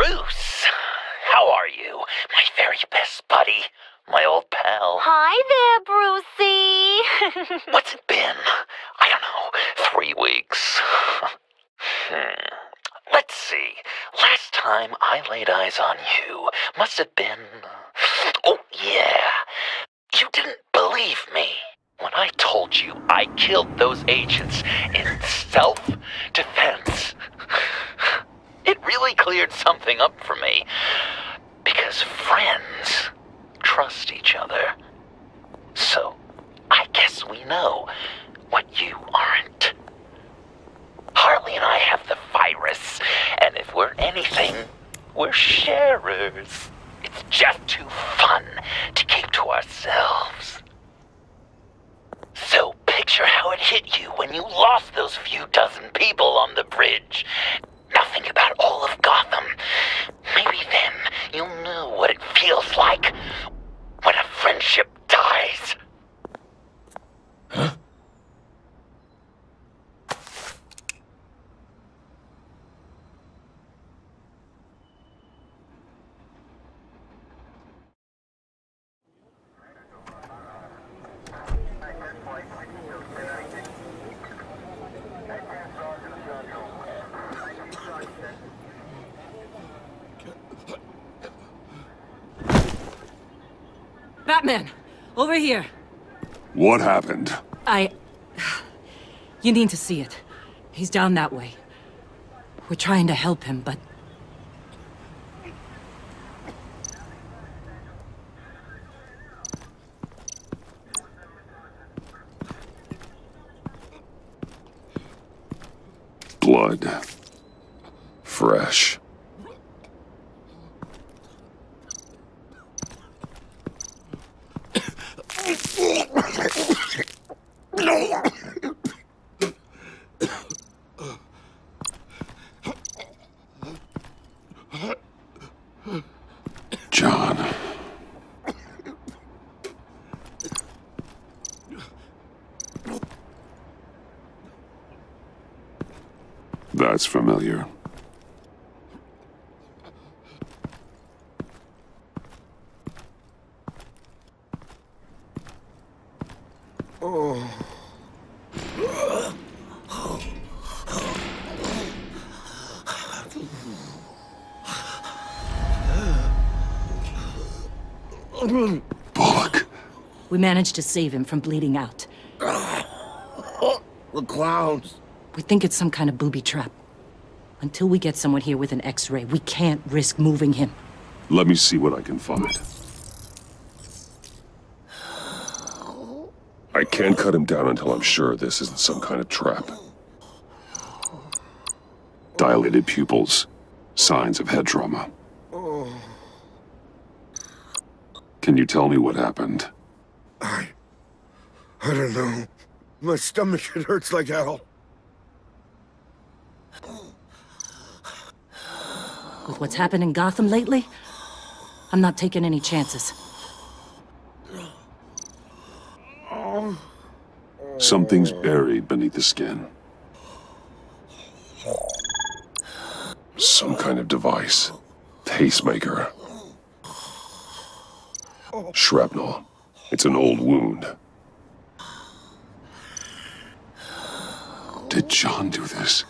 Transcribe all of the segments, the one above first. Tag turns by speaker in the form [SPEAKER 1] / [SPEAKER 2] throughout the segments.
[SPEAKER 1] Bruce, how are you? My very best buddy, my old pal.
[SPEAKER 2] Hi there, Brucey.
[SPEAKER 1] What's it been? I don't know, three weeks. hmm. Let's see. Last time I laid eyes on you must have been. Oh, yeah. You didn't believe me when I told you I killed those agents in self defense. Really cleared something up for me. Because friends trust each other. So, I guess we know what you aren't. Harley and I have the virus, and if we're anything, we're sharers. It's just too fun to keep to ourselves. So picture how it hit you when you lost those few dozen people on the bridge. Nothing about all of Gotham. Maybe then you'll know what it feels like when a friendship dies.
[SPEAKER 3] Huh?
[SPEAKER 4] Batman! Over here!
[SPEAKER 3] What happened?
[SPEAKER 4] I... You need to see it. He's down that way. We're trying to help him, but...
[SPEAKER 3] Blood. Fresh. John. That's familiar. Bullock.
[SPEAKER 4] We managed to save him from bleeding out.
[SPEAKER 5] The clowns.
[SPEAKER 4] We think it's some kind of booby trap. Until we get someone here with an X-ray, we can't risk moving him.
[SPEAKER 3] Let me see what I can find. I can't cut him down until I'm sure this isn't some kind of trap. Dilated pupils. Signs of head trauma. Can you tell me what happened?
[SPEAKER 5] I... I don't know. My stomach, it hurts like hell.
[SPEAKER 4] With what's happened in Gotham lately, I'm not taking any chances.
[SPEAKER 3] Something's buried beneath the skin. Some kind of device. Pacemaker. Shrapnel. It's an old wound. John do this?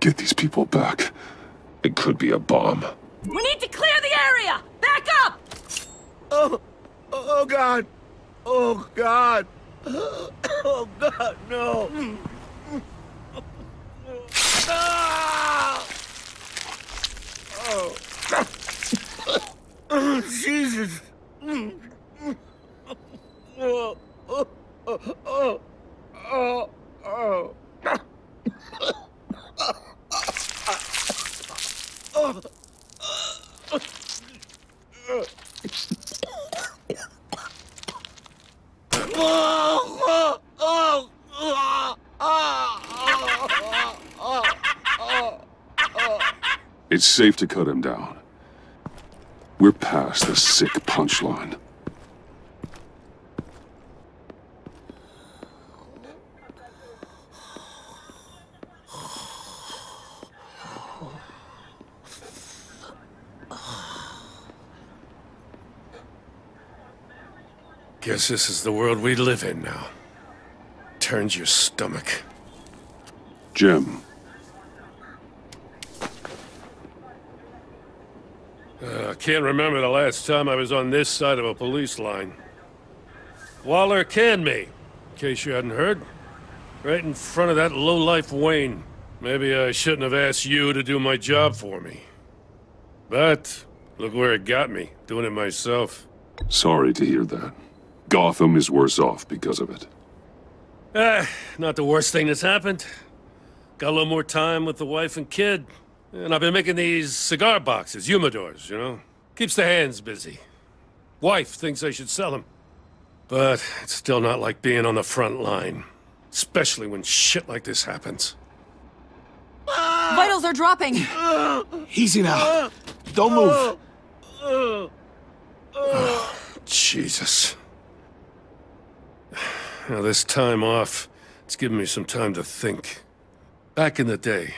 [SPEAKER 3] Get these people back. It could be a bomb.
[SPEAKER 4] We need to clear the area! Back up!
[SPEAKER 5] Oh, oh God. Oh God. Oh God, no. Ah! Oh. Oh, Jesus. Oh, oh, oh, oh, oh, oh.
[SPEAKER 3] It's safe to cut him down. We're past the sick punchline.
[SPEAKER 6] Guess this is the world we live in now. Turns your stomach.
[SPEAKER 3] Jim,
[SPEAKER 6] Uh, I can't remember the last time I was on this side of a police line. Waller canned me, in case you hadn't heard. Right in front of that lowlife Wayne. Maybe I shouldn't have asked you to do my job for me. But, look where it got me, doing it myself.
[SPEAKER 3] sorry to hear that. Gotham is worse off because of it.
[SPEAKER 6] Ah, not the worst thing that's happened. Got a little more time with the wife and kid. And I've been making these cigar boxes, humidors, you know? Keeps the hands busy. Wife thinks I should sell them. But it's still not like being on the front line. Especially when shit like this happens.
[SPEAKER 7] Vitals are dropping!
[SPEAKER 5] Easy now. Don't move.
[SPEAKER 6] Jesus. Now, this time off, it's given me some time to think. Back in the day,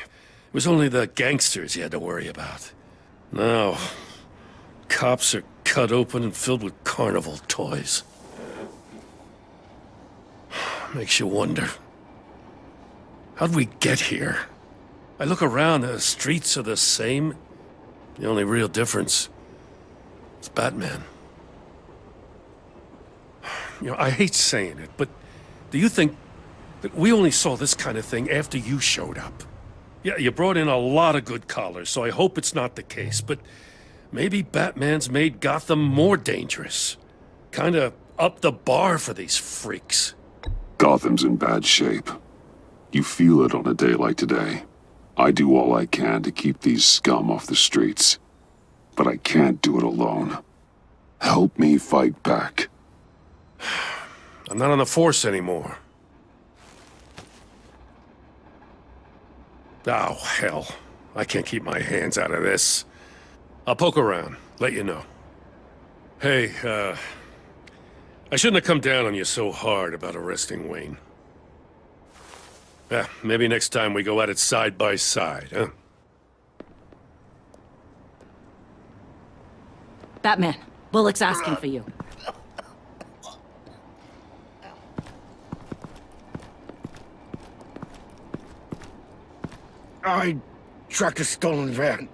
[SPEAKER 6] it was only the gangsters you had to worry about. Now, cops are cut open and filled with carnival toys. Makes you wonder. How'd we get here? I look around, the streets are the same. The only real difference is Batman. You know, I hate saying it, but do you think that we only saw this kind of thing after you showed up? Yeah, you brought in a lot of good callers, so I hope it's not the case, but maybe Batman's made Gotham more dangerous. Kinda up the bar for these freaks.
[SPEAKER 3] Gotham's in bad shape. You feel it on a day like today. I do all I can to keep these scum off the streets. But I can't do it alone. Help me fight back.
[SPEAKER 6] I'm not on the force anymore. Oh, hell. I can't keep my hands out of this. I'll poke around, let you know. Hey, uh... I shouldn't have come down on you so hard about arresting Wayne. Yeah, maybe next time we go at it side by side, huh?
[SPEAKER 7] Batman, Bullock's asking for you.
[SPEAKER 5] I tracked a stolen van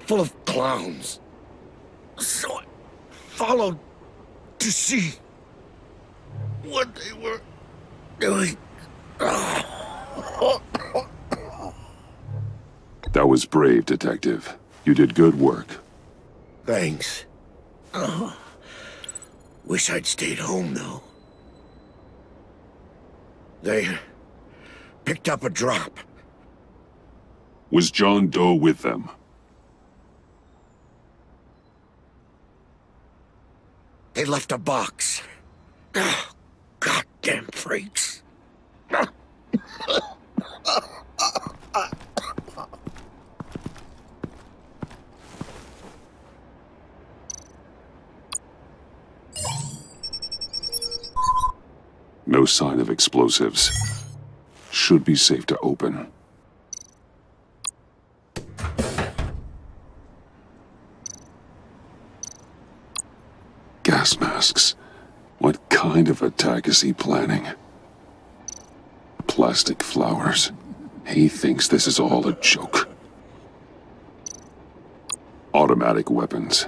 [SPEAKER 5] full of clowns. So I followed to see what they were doing.
[SPEAKER 3] That was brave, Detective. You did good work.
[SPEAKER 5] Thanks. Oh, wish I'd stayed home, though. They picked up a drop.
[SPEAKER 3] Was John Doe with them?
[SPEAKER 5] They left a box. Oh, goddamn freaks.
[SPEAKER 3] No sign of explosives. Should be safe to open. Gas masks. What kind of attack is he planning? Plastic flowers. He thinks this is all a joke. Automatic weapons.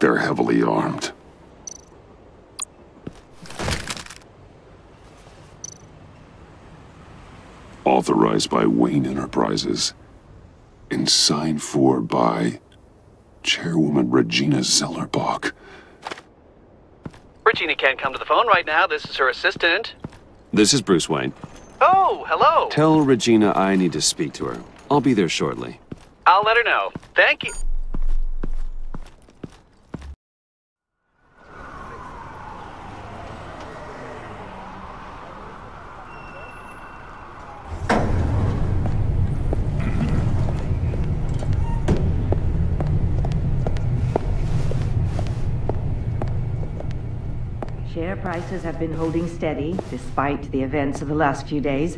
[SPEAKER 3] They're heavily armed. Authorized by Wayne Enterprises. And signed for by Chairwoman Regina Zellerbach.
[SPEAKER 8] Regina can't come to the phone right now. This is her assistant.
[SPEAKER 9] This is Bruce Wayne.
[SPEAKER 8] Oh, hello.
[SPEAKER 9] Tell Regina I need to speak to her. I'll be there shortly.
[SPEAKER 8] I'll let her know. Thank you.
[SPEAKER 10] Prices have been holding steady despite the events of the last few days.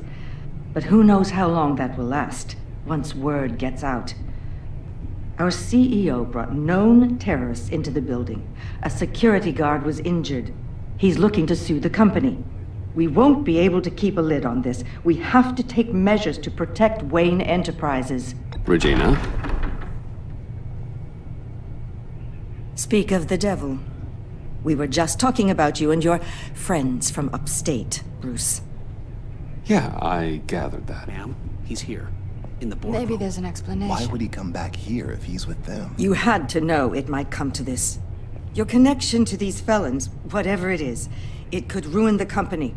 [SPEAKER 10] But who knows how long that will last once word gets out. Our CEO brought known terrorists into the building. A security guard was injured.
[SPEAKER 11] He's looking to sue the company. We won't be able to keep a lid on this. We have to take measures to protect Wayne Enterprises.
[SPEAKER 9] Regina?
[SPEAKER 10] Speak of the devil. We were just talking about you and your friends from upstate, Bruce.
[SPEAKER 9] Yeah, I gathered that.
[SPEAKER 12] Ma'am, he's here. In the boardroom.
[SPEAKER 13] Maybe there's an explanation.
[SPEAKER 14] Why would he come back here if he's with them?
[SPEAKER 10] You had to know it might come to this. Your connection to these felons, whatever it is, it could ruin the company.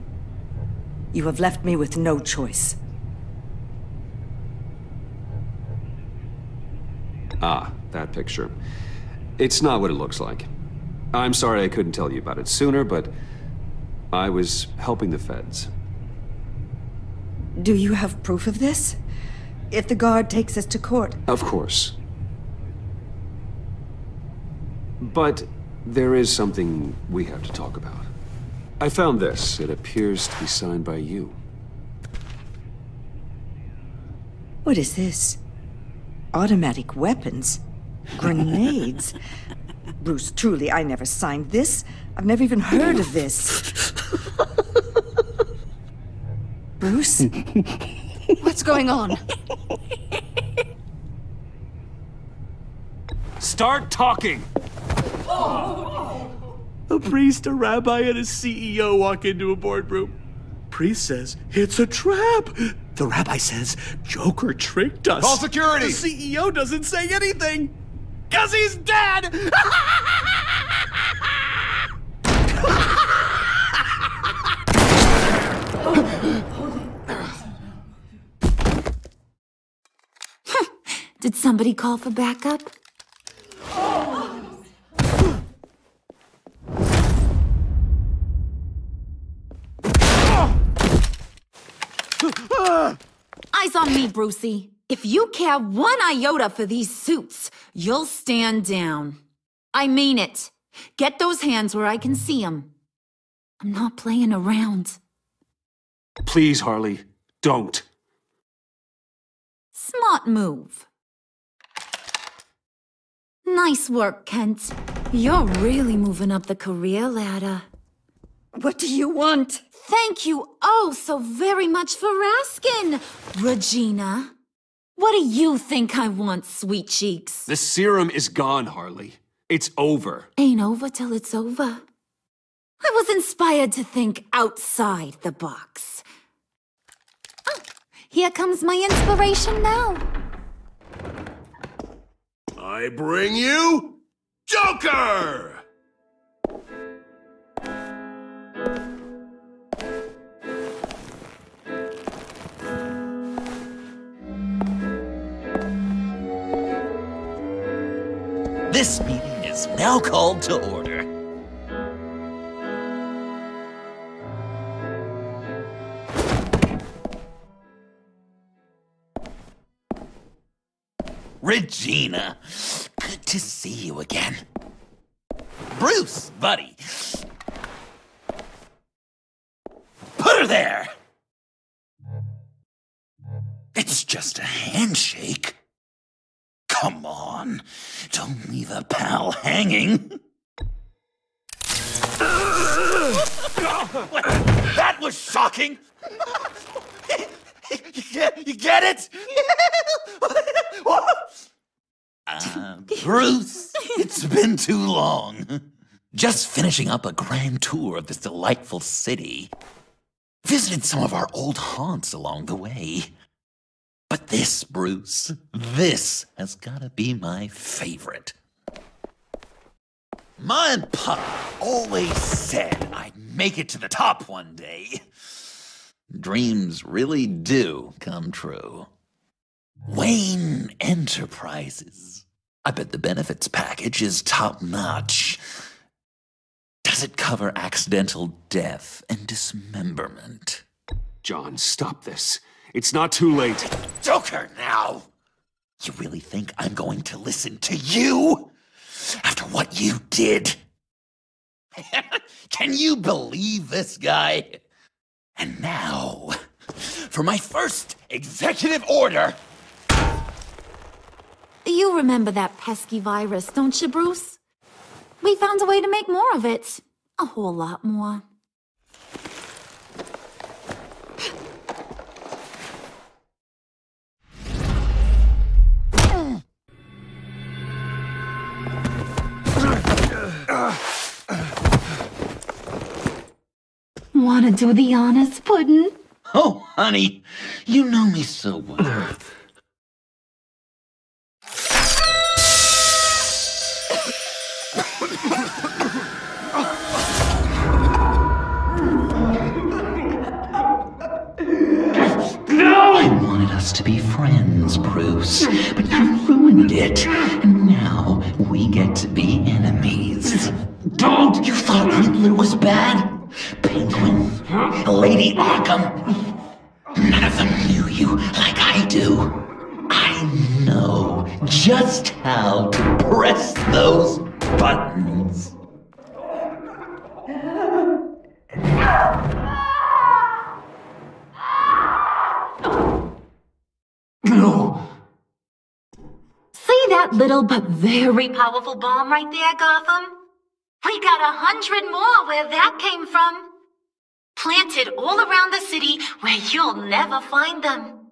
[SPEAKER 10] You have left me with no choice.
[SPEAKER 9] Ah, that picture. It's not what it looks like. I'm sorry I couldn't tell you about it sooner, but I was helping the feds.
[SPEAKER 10] Do you have proof of this? If the guard takes us to court?
[SPEAKER 9] Of course. But there is something we have to talk about. I found this. It appears to be signed by you.
[SPEAKER 10] What is this? Automatic weapons? Grenades? Bruce, truly, I never signed this. I've never even heard of this. Bruce?
[SPEAKER 13] What's going on?
[SPEAKER 9] Start talking!
[SPEAKER 12] A priest, a rabbi, and a CEO walk into a boardroom. Priest says, it's a trap. The rabbi says, Joker tricked us.
[SPEAKER 14] Call security!
[SPEAKER 12] The CEO doesn't say anything. Cause he's dead!
[SPEAKER 2] Did somebody call for backup? Eyes on me, Brucey. If you care one iota for these suits, you'll stand down. I mean it. Get those hands where I can see them. I'm not playing around.
[SPEAKER 9] Please, Harley, don't.
[SPEAKER 2] Smart move. Nice work, Kent. You're really moving up the career ladder.
[SPEAKER 10] What do you want?
[SPEAKER 2] Thank you oh so very much for asking, Regina. What do you think I want, sweet cheeks?
[SPEAKER 9] The serum is gone, Harley. It's over.
[SPEAKER 2] Ain't over till it's over. I was inspired to think outside the box. Oh, here comes my inspiration now.
[SPEAKER 5] I bring you Joker!
[SPEAKER 1] This meeting is now called to order. Regina, good to see you again. Bruce, buddy. Put her there! It's just a handshake. Come on, don't leave a pal hanging. that was shocking. You get, it? uh, Bruce, it's been too long. Just finishing up a grand tour of this delightful city. Visited some of our old haunts along the way. But this, Bruce, this has gotta be my favorite. Ma and always said I'd make it to the top one day. Dreams really do come true. Wayne Enterprises. I bet the benefits package is top notch. Does it cover accidental death and dismemberment?
[SPEAKER 9] John, stop this. It's not too late.
[SPEAKER 1] Joker now! You really think I'm going to listen to you? After what you did? Can you believe this guy? And now, for my first executive order.
[SPEAKER 2] You remember that pesky virus, don't you, Bruce? We found a way to make more of it. A whole lot more. Wanna do the honest Puddin'?
[SPEAKER 1] Oh, honey, you know me so well.
[SPEAKER 15] No!
[SPEAKER 1] I wanted us to be friends, Bruce, but you ruined it. And now we get to be enemies. Don't! You thought Riddler was bad? Penguin? Lady Arkham? None of them knew you like I do. I know just how to press those buttons.
[SPEAKER 15] No!
[SPEAKER 2] See that little but very powerful bomb right there, Gotham? We got a hundred more where that came from. Planted all around the city where you'll never find them.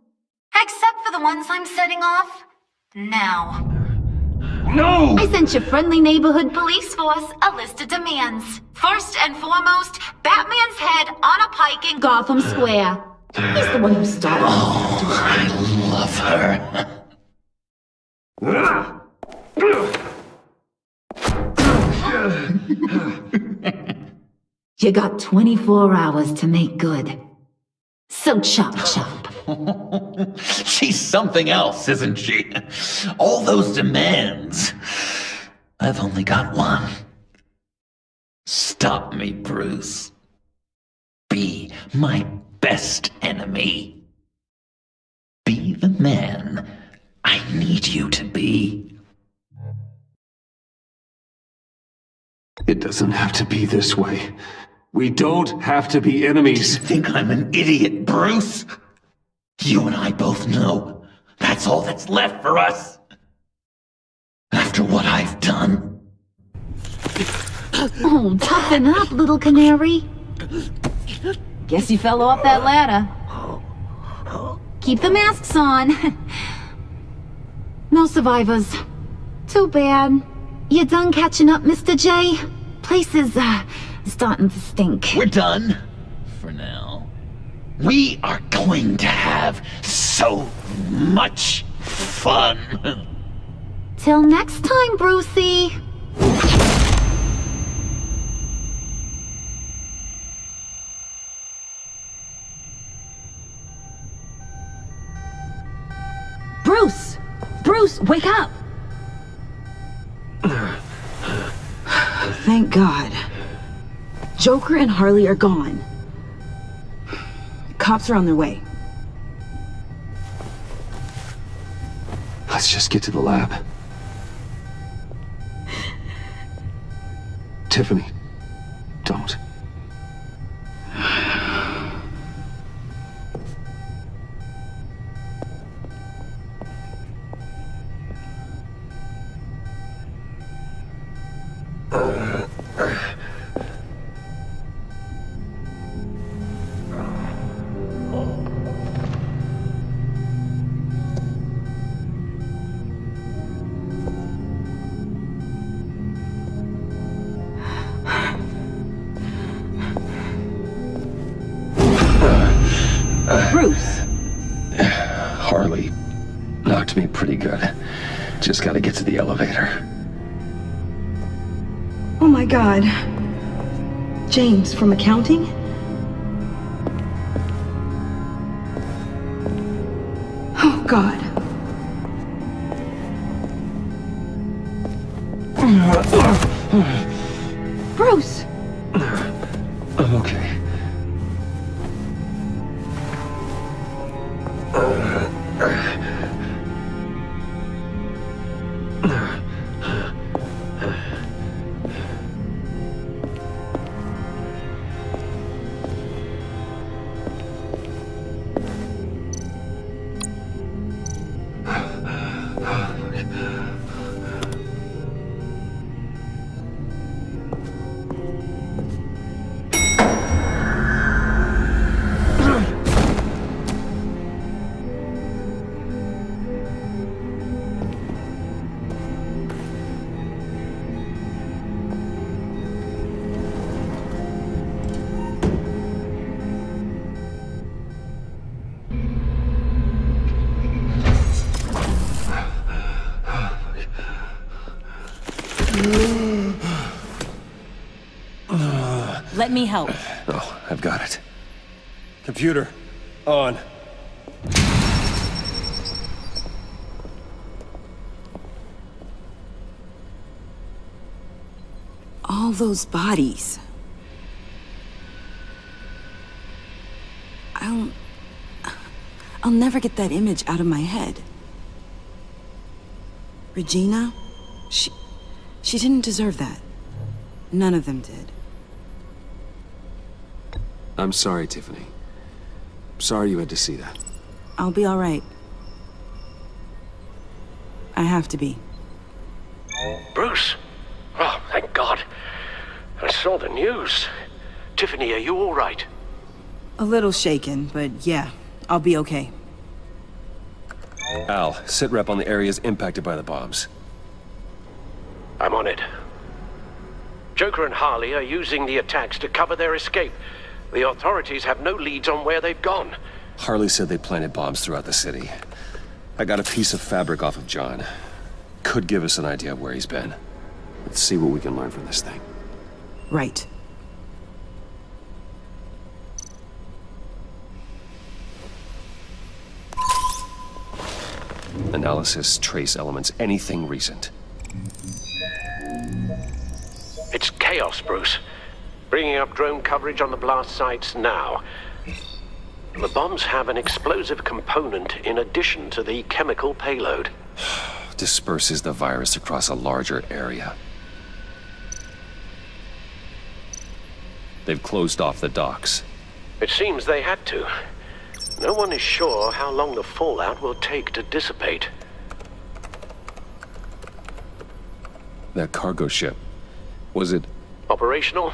[SPEAKER 2] Except for the ones I'm setting off now.
[SPEAKER 15] No!
[SPEAKER 2] I sent your friendly neighborhood police force a list of demands. First and foremost, Batman's head on a pike in Gotham Square. He's the one who started
[SPEAKER 1] Oh, I love her.
[SPEAKER 2] You got 24 hours to make good. So chop chop.
[SPEAKER 1] She's something else, isn't she? All those demands. I've only got one. Stop me, Bruce. Be my best enemy. Be the man I need you to be.
[SPEAKER 9] It doesn't have to be this way. We don't have to be enemies.
[SPEAKER 1] You think I'm an idiot, Bruce? You and I both know that's all that's left for us. After what I've done.
[SPEAKER 2] Oh, toughen up, little canary. Guess you fell off that ladder. Keep the masks on. no survivors. Too bad. You done catching up, Mr. J? Place is, uh, starting to stink.
[SPEAKER 1] We're done. For now. We are going to have so much fun.
[SPEAKER 2] Till next time, Brucey.
[SPEAKER 4] Bruce! Bruce, wake up!
[SPEAKER 13] Thank God. Joker and Harley are gone. Cops are on their way.
[SPEAKER 9] Let's just get to the lab. Tiffany, don't.
[SPEAKER 13] God. James from accounting? Oh God.
[SPEAKER 4] Let me help.
[SPEAKER 9] Oh, I've got it.
[SPEAKER 12] Computer, on.
[SPEAKER 4] All those bodies. I'll... I'll never get that image out of my head. Regina? She... She didn't deserve that. None of them did.
[SPEAKER 9] I'm sorry, Tiffany. Sorry you had to see that.
[SPEAKER 4] I'll be alright. I have to be.
[SPEAKER 6] Bruce? Oh, thank God. I saw the news. Tiffany, are you all right?
[SPEAKER 4] A little shaken, but yeah, I'll be okay.
[SPEAKER 9] Al, sit rep on the areas impacted by the bombs.
[SPEAKER 6] I'm on it. Joker and Harley are using the attacks to cover their escape. The authorities have no leads on where they've gone.
[SPEAKER 9] Harley said they planted bombs throughout the city. I got a piece of fabric off of John. Could give us an idea of where he's been. Let's see what we can learn from this thing.
[SPEAKER 4] Right.
[SPEAKER 9] Analysis, trace elements, anything recent.
[SPEAKER 6] It's chaos, Bruce. Bringing up drone coverage on the blast sites now. The bombs have an explosive component in addition to the chemical payload.
[SPEAKER 9] Disperses the virus across a larger area. They've closed off the docks.
[SPEAKER 6] It seems they had to. No one is sure how long the fallout will take to dissipate.
[SPEAKER 9] That cargo ship. Was it...
[SPEAKER 6] Operational?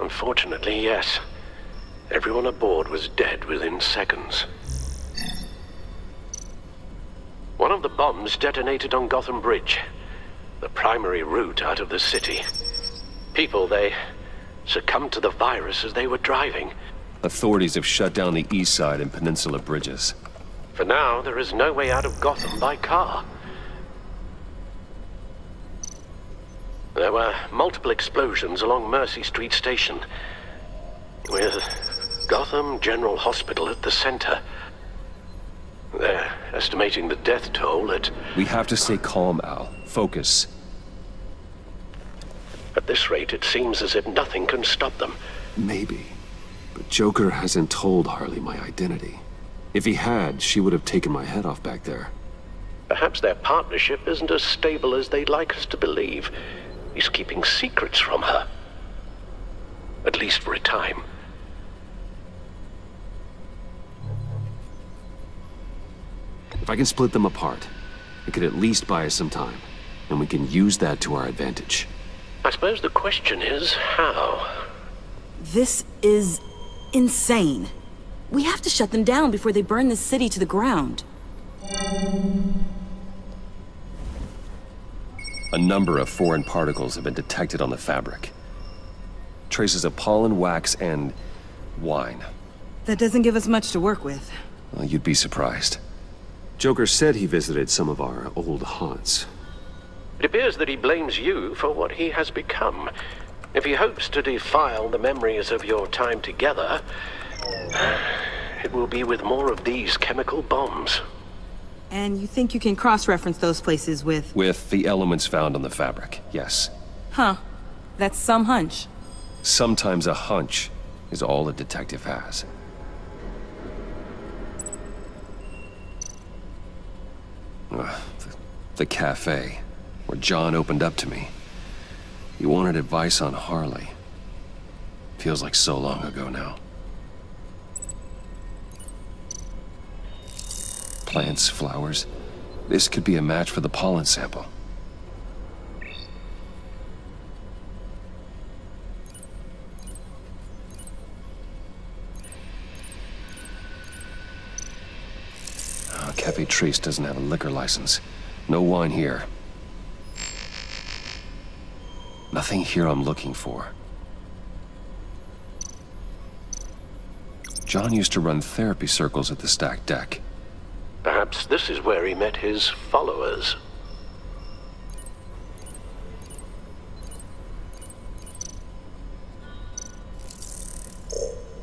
[SPEAKER 6] Unfortunately, yes. Everyone aboard was dead within seconds. One of the bombs detonated on Gotham Bridge, the primary route out of the city. People, they succumbed to the virus as they were driving.
[SPEAKER 9] Authorities have shut down the east side and peninsula bridges.
[SPEAKER 6] For now, there is no way out of Gotham by car. There were multiple explosions along Mercy Street Station, with Gotham General Hospital at the center. They're estimating the death toll at...
[SPEAKER 9] We have to stay calm, Al. Focus.
[SPEAKER 6] At this rate, it seems as if nothing can stop them.
[SPEAKER 9] Maybe. But Joker hasn't told Harley my identity. If he had, she would have taken my head off back there.
[SPEAKER 6] Perhaps their partnership isn't as stable as they'd like us to believe. He's keeping secrets from her. At least for a time.
[SPEAKER 9] If I can split them apart, it could at least buy us some time. And we can use that to our advantage.
[SPEAKER 6] I suppose the question is, how?
[SPEAKER 4] This is insane. We have to shut them down before they burn this city to the ground.
[SPEAKER 9] A number of foreign particles have been detected on the fabric. Traces of pollen, wax, and wine.
[SPEAKER 4] That doesn't give us much to work with.
[SPEAKER 9] Well, you'd be surprised. Joker said he visited some of our old haunts.
[SPEAKER 6] It appears that he blames you for what he has become. If he hopes to defile the memories of your time together, it will be with more of these chemical bombs.
[SPEAKER 4] And you think you can cross-reference those places with...
[SPEAKER 9] With the elements found on the fabric, yes.
[SPEAKER 4] Huh. That's some hunch.
[SPEAKER 9] Sometimes a hunch is all a detective has. Uh, the, the cafe, where John opened up to me. He wanted advice on Harley. Feels like so long ago now. Plants, flowers. This could be a match for the pollen sample. Oh, Cafe Trace doesn't have a liquor license. No wine here. Nothing here I'm looking for. John used to run therapy circles at the stacked deck.
[SPEAKER 6] Perhaps this is where he met his followers.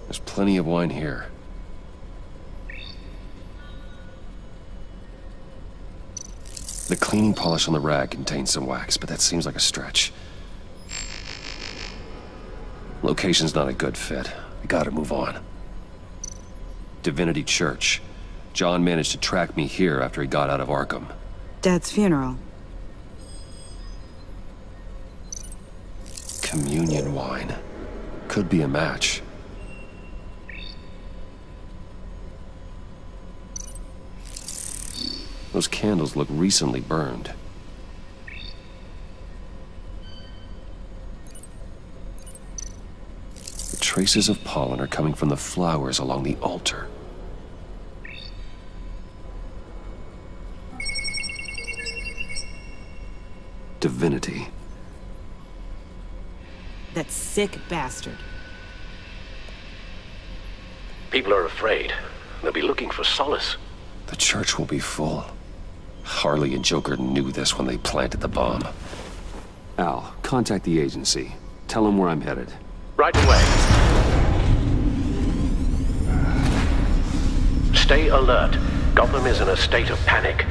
[SPEAKER 9] There's plenty of wine here. The cleaning polish on the rag contains some wax, but that seems like a stretch. Location's not a good fit. I gotta move on. Divinity Church. John managed to track me here after he got out of Arkham.
[SPEAKER 16] Dad's funeral.
[SPEAKER 9] Communion wine. Could be a match. Those candles look recently burned. The traces of pollen are coming from the flowers along the altar. Divinity.
[SPEAKER 4] That sick bastard.
[SPEAKER 6] People are afraid. They'll be looking for solace.
[SPEAKER 9] The church will be full. Harley and Joker knew this when they planted the bomb. Al, contact the agency. Tell them where I'm headed.
[SPEAKER 6] Right away. Stay alert. Gotham is in a state of panic.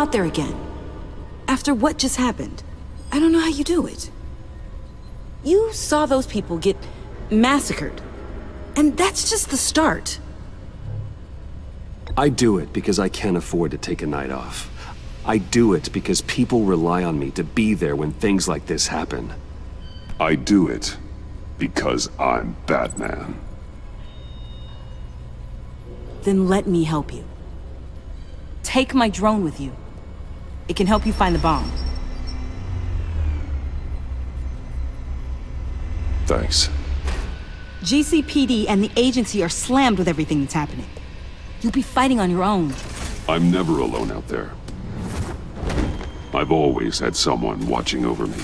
[SPEAKER 4] Out there again? After what just happened? I don't know how you do it. You saw those people get massacred. And that's just the start.
[SPEAKER 9] I do it because I can't afford to take a night off. I do it because people rely on me to be there when things like this happen.
[SPEAKER 3] I do it because I'm Batman.
[SPEAKER 4] Then let me help you. Take my drone with you. It can help you find the bomb.
[SPEAKER 3] Thanks.
[SPEAKER 4] GCPD and the agency are slammed with everything that's happening. You'll be fighting on your own.
[SPEAKER 3] I'm never alone out there. I've always had someone watching over me.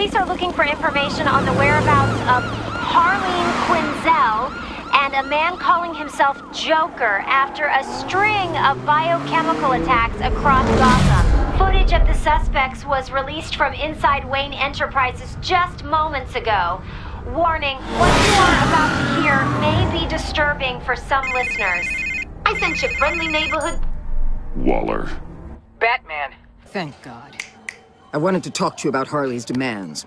[SPEAKER 17] Police are looking for information on the whereabouts of Harleen Quinzel and a man calling himself Joker after a string of biochemical attacks across Gotham. Footage of the suspects was released from inside Wayne Enterprises just moments ago. Warning, what you are about to hear may be disturbing for some listeners. I sent you friendly neighborhood
[SPEAKER 3] Waller.
[SPEAKER 18] Batman.
[SPEAKER 4] Thank God.
[SPEAKER 18] I wanted to talk to you about Harley's demands.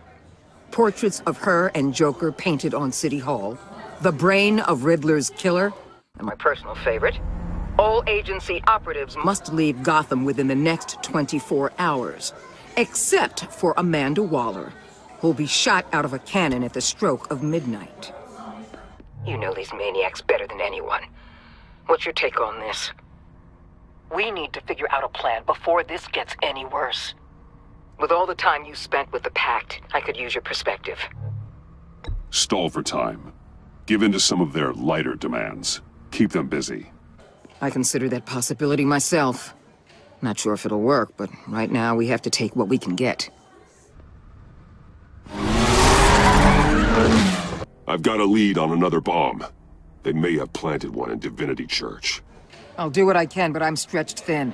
[SPEAKER 18] Portraits of her and Joker painted on City Hall. The brain of Riddler's killer. And my personal favorite. All agency operatives must leave Gotham within the next 24 hours. Except for Amanda Waller, who'll be shot out of a cannon at the stroke of midnight. You know these maniacs better than anyone. What's your take on this? We need to figure out a plan before this gets any worse. With all the time you spent with the Pact, I could use your perspective.
[SPEAKER 3] Stall for time. Give in to some of their lighter demands. Keep them busy.
[SPEAKER 18] I consider that possibility myself. Not sure if it'll work, but right now we have to take what we can get.
[SPEAKER 3] I've got a lead on another bomb. They may have planted one in Divinity Church.
[SPEAKER 18] I'll do what I can, but I'm stretched thin.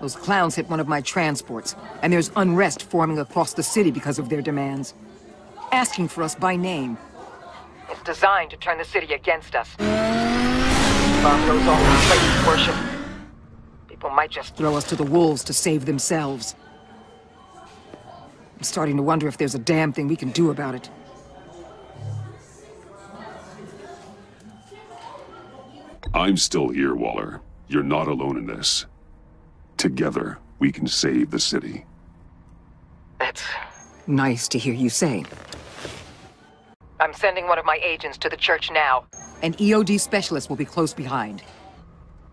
[SPEAKER 18] Those clowns hit one of my transports, and there's unrest forming across the city because of their demands. Asking for us by name. It's designed to turn the city against us. Bomb goes off in places worship. People might just throw us to the wolves to save themselves. I'm starting to wonder if there's a damn thing we can do about it.
[SPEAKER 3] I'm still here, Waller. You're not alone in this. Together, we can save the city.
[SPEAKER 18] That's nice to hear you say. I'm sending one of my agents to the church now. An EOD specialist will be close behind.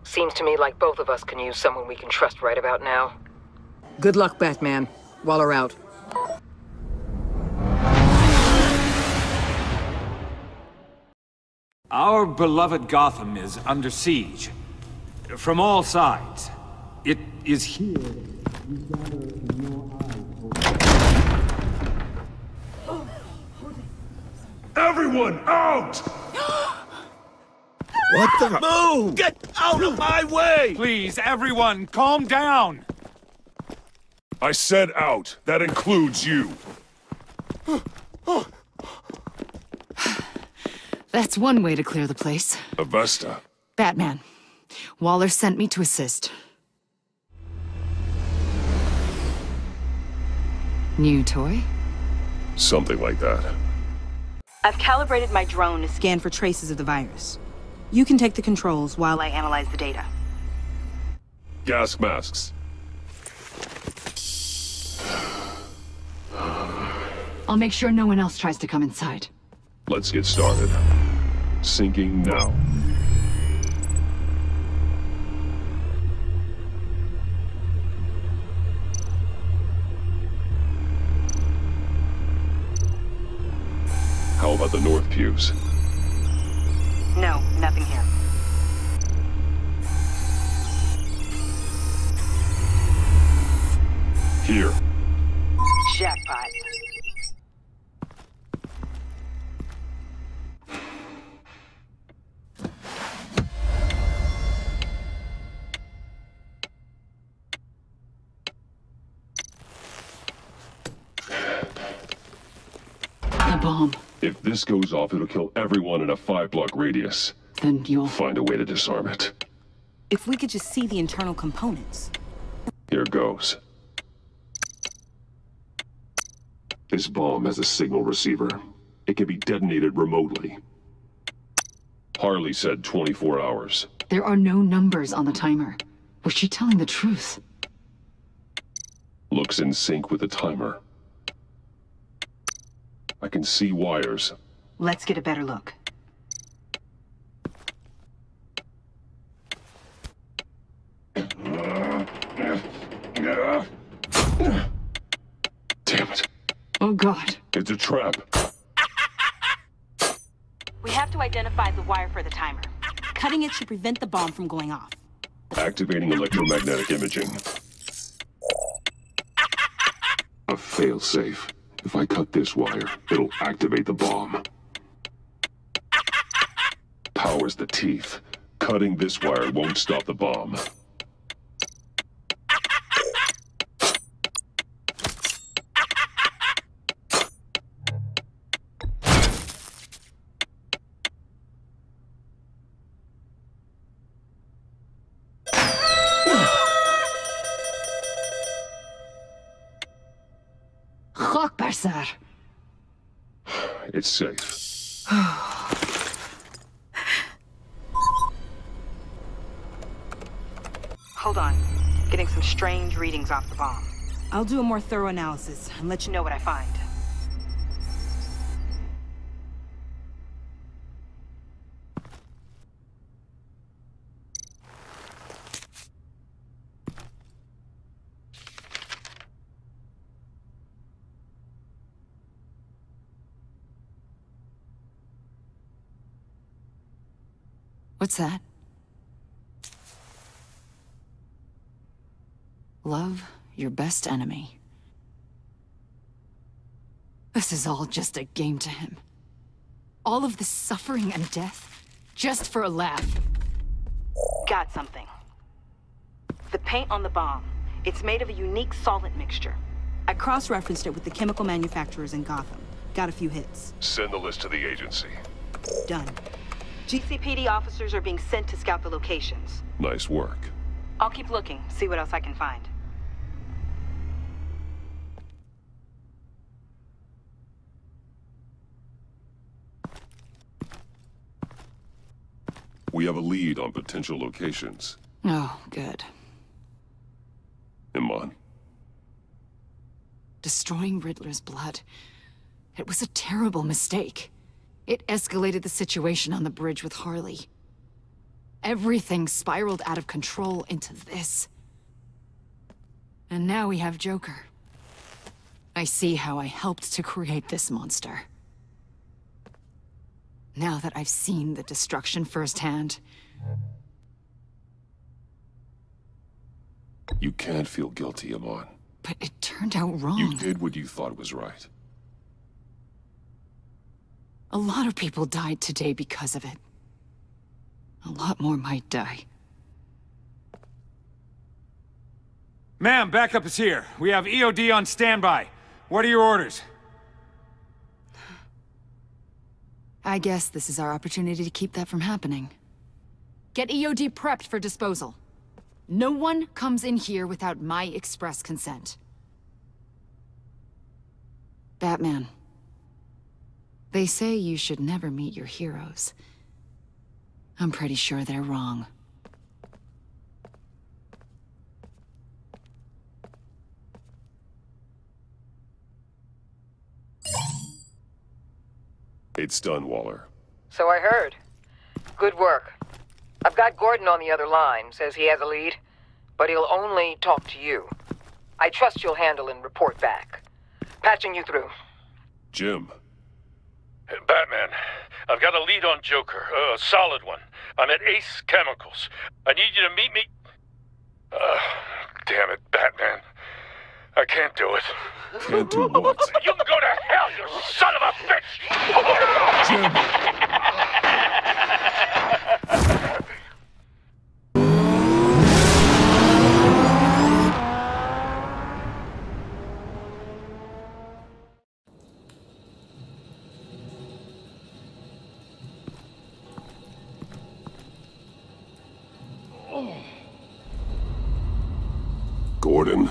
[SPEAKER 18] Seems to me like both of us can use someone we can trust right about now. Good luck, Batman. While we're out.
[SPEAKER 16] Our beloved Gotham is under siege. From all sides. It is here.
[SPEAKER 3] Everyone out!
[SPEAKER 5] What the?
[SPEAKER 16] Move! Get out of my way! Please, everyone, calm down!
[SPEAKER 3] I said out. That includes you.
[SPEAKER 7] That's one way to clear the place.
[SPEAKER 3] Avesta.
[SPEAKER 7] Batman. Waller sent me to assist. New toy?
[SPEAKER 3] Something like that.
[SPEAKER 4] I've calibrated my drone to scan for traces of the virus. You can take the controls while I analyze the data.
[SPEAKER 3] Gas masks.
[SPEAKER 7] I'll make sure no one else tries to come inside.
[SPEAKER 3] Let's get started. Syncing now. About the north pews?
[SPEAKER 4] No, nothing here.
[SPEAKER 3] Here.
[SPEAKER 4] Jackpot.
[SPEAKER 3] This goes off, it'll kill everyone in a five-block radius.
[SPEAKER 7] Then you'll...
[SPEAKER 3] Find a way to disarm it.
[SPEAKER 4] If we could just see the internal components.
[SPEAKER 3] Here goes. This bomb has a signal receiver. It can be detonated remotely. Harley said 24 hours.
[SPEAKER 7] There are no numbers on the timer. Was she telling the truth?
[SPEAKER 3] Looks in sync with the timer. I can see wires.
[SPEAKER 4] Let's get a better look.
[SPEAKER 3] Damn it.
[SPEAKER 7] Oh god.
[SPEAKER 3] It's a trap.
[SPEAKER 4] We have to identify the wire for the timer. Cutting it should prevent the bomb from going off.
[SPEAKER 3] Activating electromagnetic imaging. A failsafe. If I cut this wire, it'll activate the bomb. Powers the teeth. Cutting this wire won't stop the bomb. It's safe.
[SPEAKER 4] Hold on. Getting some strange readings off the bomb. I'll do a more thorough analysis and let you know what I find.
[SPEAKER 7] What's that? Love your best enemy. This is all just a game to him. All of this suffering and death, just for a laugh.
[SPEAKER 4] Got something. The paint on the bomb. It's made of a unique solvent mixture. I cross-referenced it with the chemical manufacturers in Gotham. Got a few hits.
[SPEAKER 3] Send the list to the agency.
[SPEAKER 4] Done. GCPD officers are being sent to scout the locations.
[SPEAKER 3] Nice work.
[SPEAKER 4] I'll keep looking, see what else I can find.
[SPEAKER 3] We have a lead on potential locations.
[SPEAKER 7] Oh, good.
[SPEAKER 3] Iman,
[SPEAKER 7] Destroying Riddler's blood. It was a terrible mistake. It escalated the situation on the bridge with Harley. Everything spiraled out of control into this. And now we have Joker. I see how I helped to create this monster. Now that I've seen the destruction firsthand,
[SPEAKER 1] You can't feel guilty, Amon.
[SPEAKER 7] but it turned out wrong.
[SPEAKER 1] You did what you thought was right.
[SPEAKER 7] A lot of people died today because of it. A lot more might die.
[SPEAKER 16] Ma'am, backup is here. We have EOD on standby. What are your orders?
[SPEAKER 7] I guess this is our opportunity to keep that from happening. Get EOD prepped for disposal. No one comes in here without my express consent. Batman. They say you should never meet your heroes. I'm pretty sure they're wrong.
[SPEAKER 1] It's done, Waller.
[SPEAKER 18] So I heard. Good work. I've got Gordon on the other line, says he has a lead, but he'll only talk to you. I trust you'll handle and report back. Patching you through.
[SPEAKER 1] Jim.
[SPEAKER 6] Batman, I've got a lead on Joker, a solid one. I'm at Ace Chemicals. I need you to meet me. Uh, damn it, Batman. I can't do it.
[SPEAKER 1] Can't do what?
[SPEAKER 6] You can go to hell, you son of a bitch!
[SPEAKER 1] Gordon.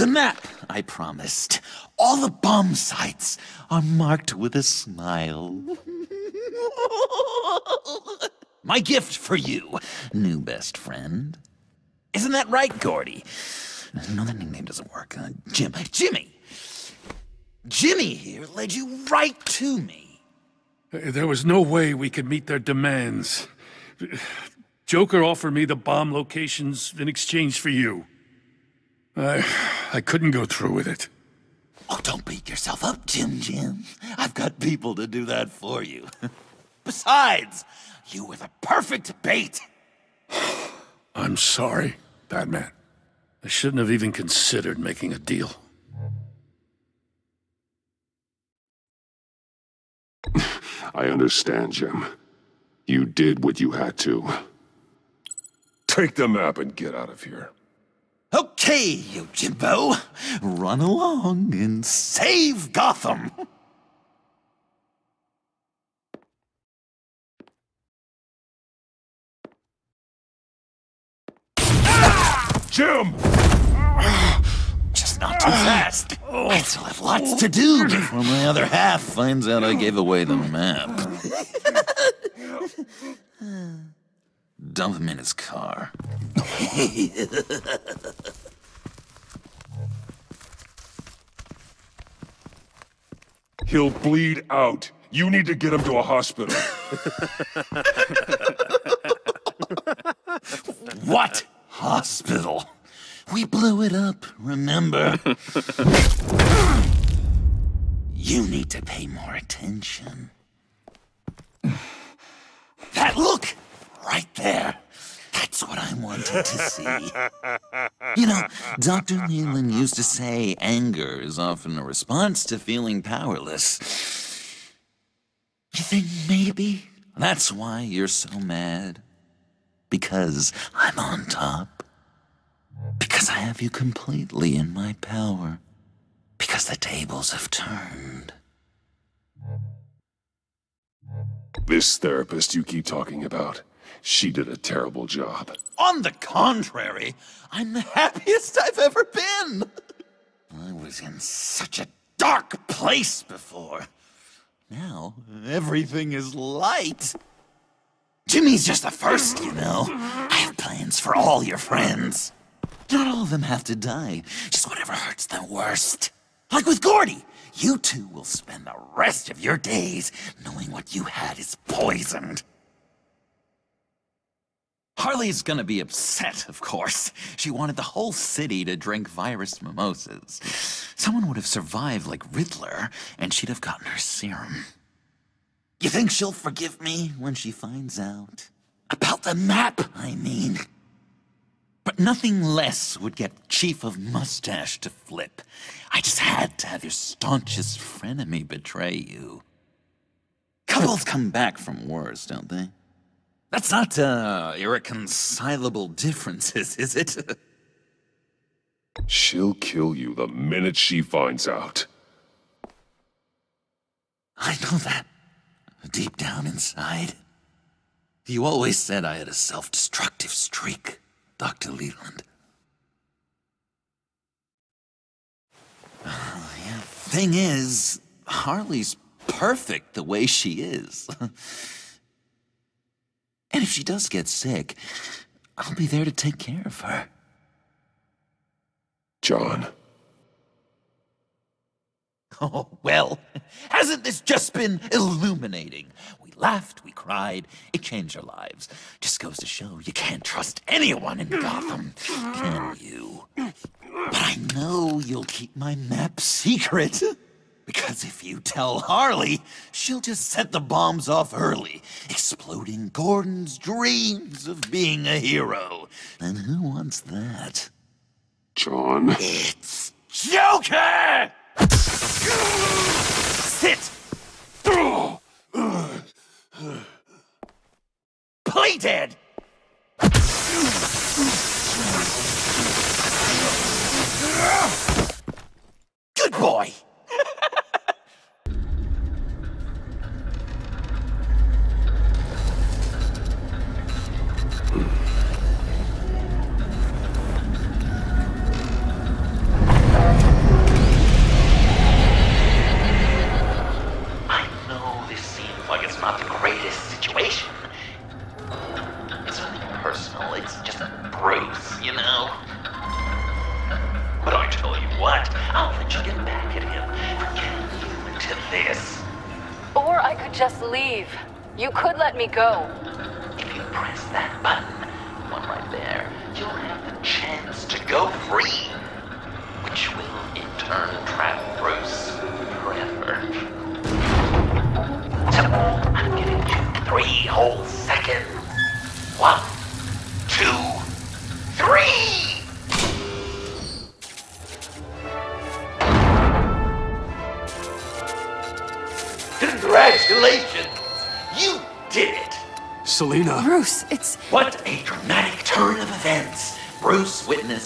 [SPEAKER 1] The map I promised. All the bomb sites are marked with a smile. My gift for you, new best friend. Isn't that right, Gordy? No, that nickname doesn't work. Uh, Jim. Jimmy! Jimmy here led you right to me.
[SPEAKER 15] There was no way we could meet their demands. Joker offered me the bomb locations in exchange for you. I... I couldn't go through with it.
[SPEAKER 1] Oh, don't beat yourself up, Jim Jim. I've got people to do that for you. Besides, you were the perfect bait.
[SPEAKER 15] I'm sorry, Batman. I shouldn't have even considered making a deal.
[SPEAKER 3] I understand, Jim. You did what you had to. Take the map and get out of here.
[SPEAKER 1] Okay, you Jimbo. Run along and save Gotham.
[SPEAKER 3] Jim!
[SPEAKER 1] Just not too fast. I still have lots to do before my other half finds out I gave away the map. Dump him in his car.
[SPEAKER 3] He'll bleed out. You need to get him to a hospital.
[SPEAKER 1] what hospital? We blew it up, remember? you need to pay more attention. That look! Right there. That's what I wanted to see. You know, Dr. Leland used to say anger is often a response to feeling powerless. You think maybe that's why you're so mad? Because I'm on top? Because I have you completely in my power? Because the tables have turned?
[SPEAKER 3] This therapist you keep talking about, she did a terrible job.
[SPEAKER 1] On the contrary, I'm the happiest I've ever been. I was in such a dark place before. Now, everything is light. Jimmy's just the first, you know. I have plans for all your friends. Not all of them have to die, just whatever hurts them worst. Like with Gordy, you two will spend the rest of your days knowing what you had is poisoned. Harley's gonna be upset, of course. She wanted the whole city to drink virus mimosas. Someone would have survived like Riddler, and she'd have gotten her serum. You think she'll forgive me when she finds out? About the map, I mean. But nothing less would get Chief of Mustache to flip. I just had to have your staunchest frenemy betray you. Couples come back from wars, don't they? That's not, uh, irreconcilable differences, is it?
[SPEAKER 3] She'll kill you the minute she finds out.
[SPEAKER 1] I know that. Deep down inside. You always said I had a self-destructive streak, Dr. Leland. Yeah. Thing is, Harley's perfect the way she is. And if she does get sick, I'll be there to take care of her.
[SPEAKER 3] John.
[SPEAKER 1] Oh, well, hasn't this just been illuminating? We laughed, we cried, it changed our lives. Just goes to show you can't trust anyone in Gotham, can you? But I know you'll keep my map secret. Because if you tell Harley, she'll just set the bombs off early, exploding Gordon's dreams of being a hero. And who wants that?
[SPEAKER 3] John.
[SPEAKER 1] It's Joker! Sit! Play dead! Good boy!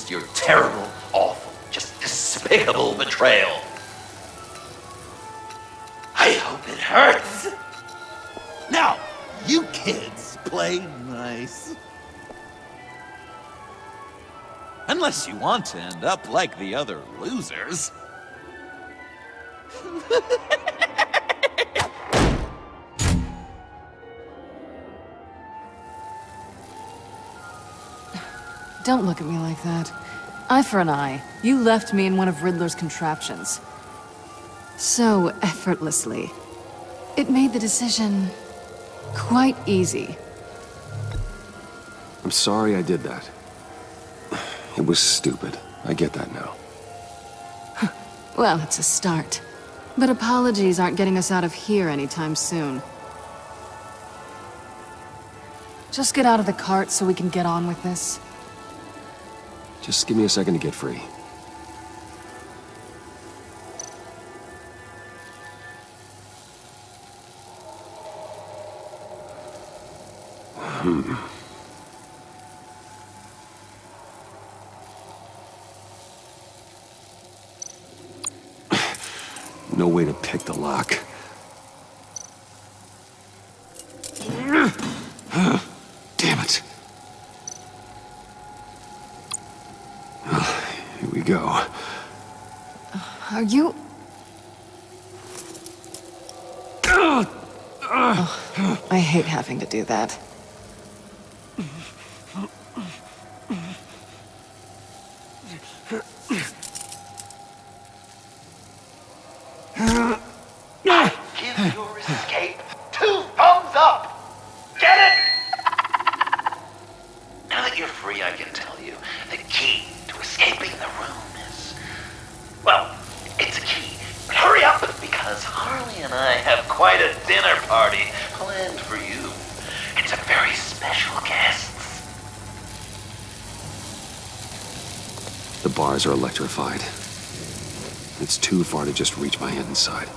[SPEAKER 1] Witnessed your terrible, awful, just despicable betrayal. I hope it hurts!
[SPEAKER 19] Now, you kids play nice. Unless you want to end up like the other losers.
[SPEAKER 7] Don't look at me like that. Eye for an eye. You left me in one of Riddler's contraptions. So effortlessly. It made the decision quite easy.
[SPEAKER 9] I'm sorry I did that. It was stupid. I get that now.
[SPEAKER 7] Well, it's a start. But apologies aren't getting us out of here anytime soon. Just get out of the cart so we can get on with this.
[SPEAKER 9] Just give me a second to get free. Hmm. No way to pick the lock. Damn it. Well, here we go.
[SPEAKER 7] Are you... Ugh. I hate having to do that.
[SPEAKER 1] Give your escape two thumbs up! Get it? Now that you're free, I can tell you the key to escaping the room is. Well, it's a key. But hurry up, because Harley and I have quite a dinner party planned for you. And some very special guests.
[SPEAKER 9] The bars are electrified. It's too far to just reach my hand inside.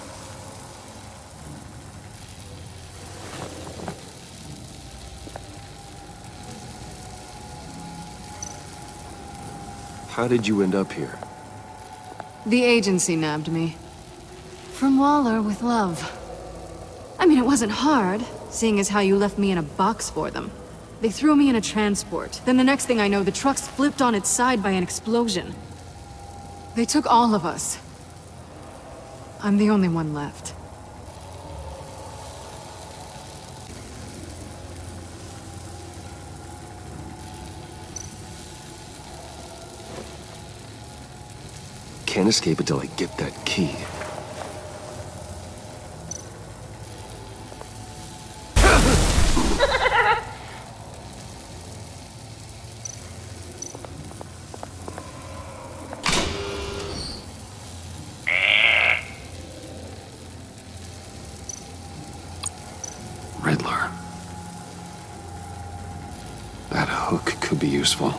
[SPEAKER 9] How did you end up here?
[SPEAKER 7] The agency nabbed me. From Waller with love. I mean, it wasn't hard, seeing as how you left me in a box for them. They threw me in a transport. Then the next thing I know, the truck's flipped on its side by an explosion. They took all of us. I'm the only one left.
[SPEAKER 9] Can't escape until I get that key. Riddler. That hook could be useful.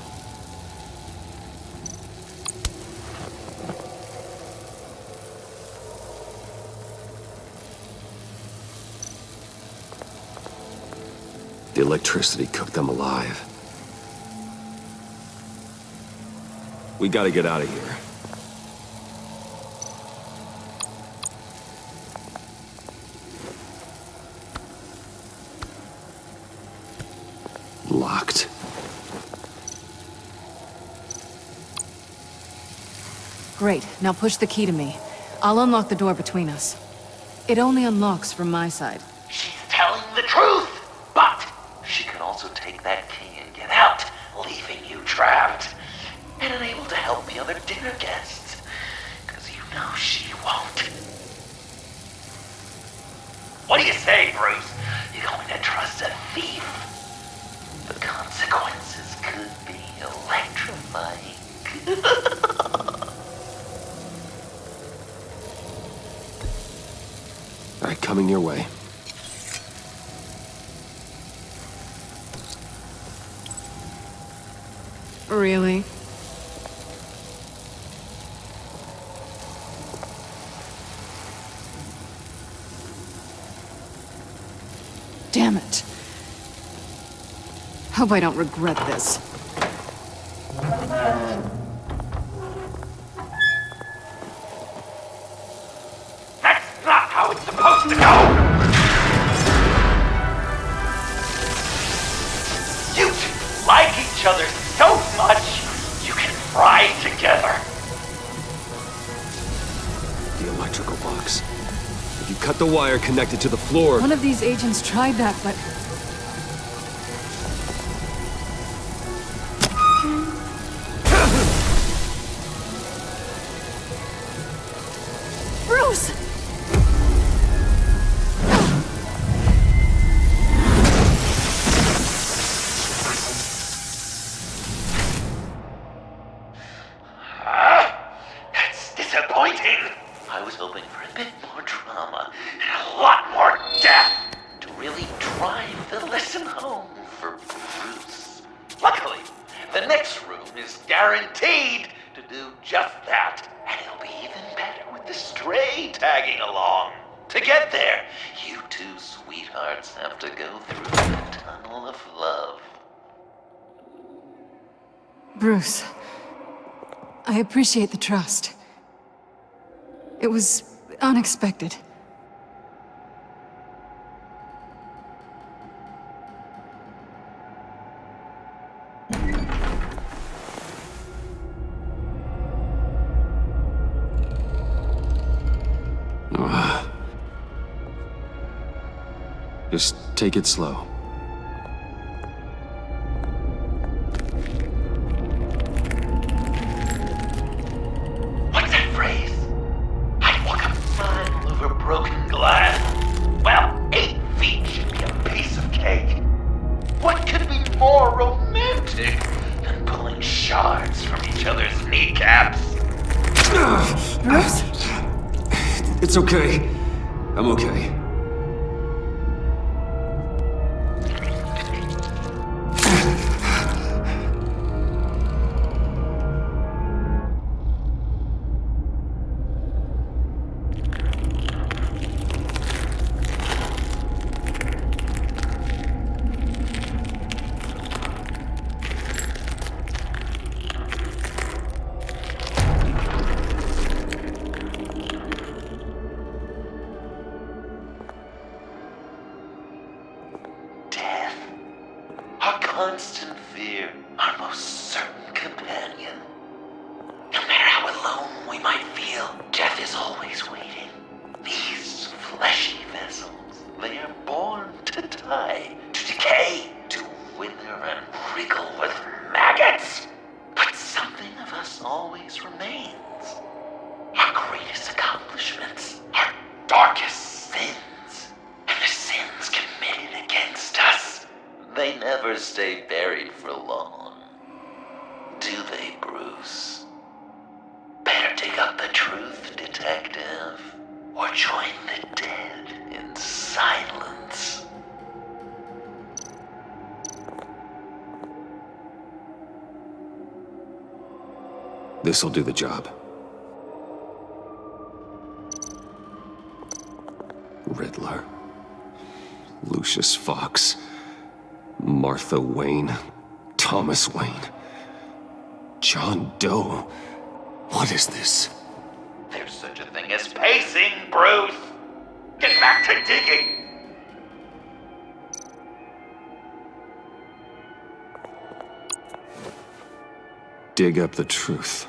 [SPEAKER 9] The electricity cooked them alive. We gotta get out of here. Locked.
[SPEAKER 7] Great, now push the key to me. I'll unlock the door between us. It only unlocks from my side.
[SPEAKER 1] She's telling the truth! But she can also take that key and get out, leaving you trapped. And unable to help the other dinner guests.
[SPEAKER 9] Because you know she won't. What do you say, Bruce? You're going to trust a thief? The consequences could be electrifying.
[SPEAKER 1] All right, coming your way.
[SPEAKER 7] Really? Damn it. Hope I don't regret this.
[SPEAKER 1] Wire connected to the floor...
[SPEAKER 7] One of these agents tried that, but...
[SPEAKER 20] Bruce,
[SPEAKER 9] I
[SPEAKER 7] appreciate the trust. It was unexpected.
[SPEAKER 1] Just take it slow. This'll do the job. Riddler. Lucius Fox. Martha Wayne. Thomas Wayne. John Doe. What is this?
[SPEAKER 9] There's such a thing as pacing, Bruce! Get back to digging!
[SPEAKER 1] Dig up the truth.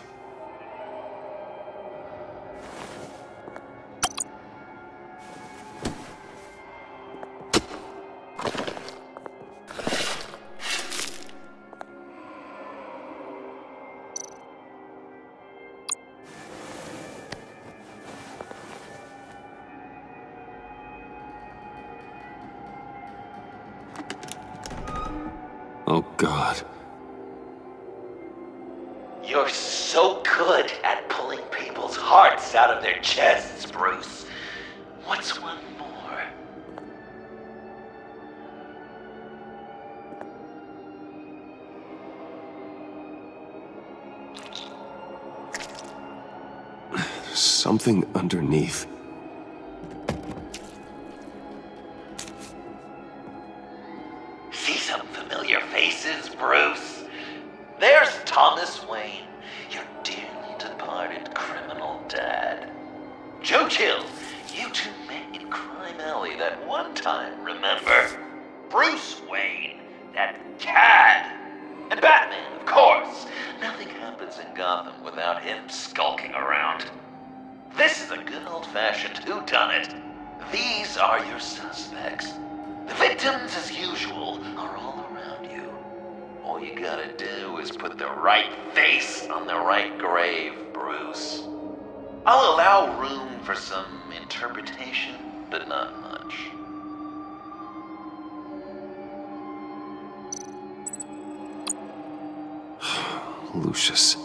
[SPEAKER 1] I'll allow room for some interpretation, but not much.
[SPEAKER 9] Lucius.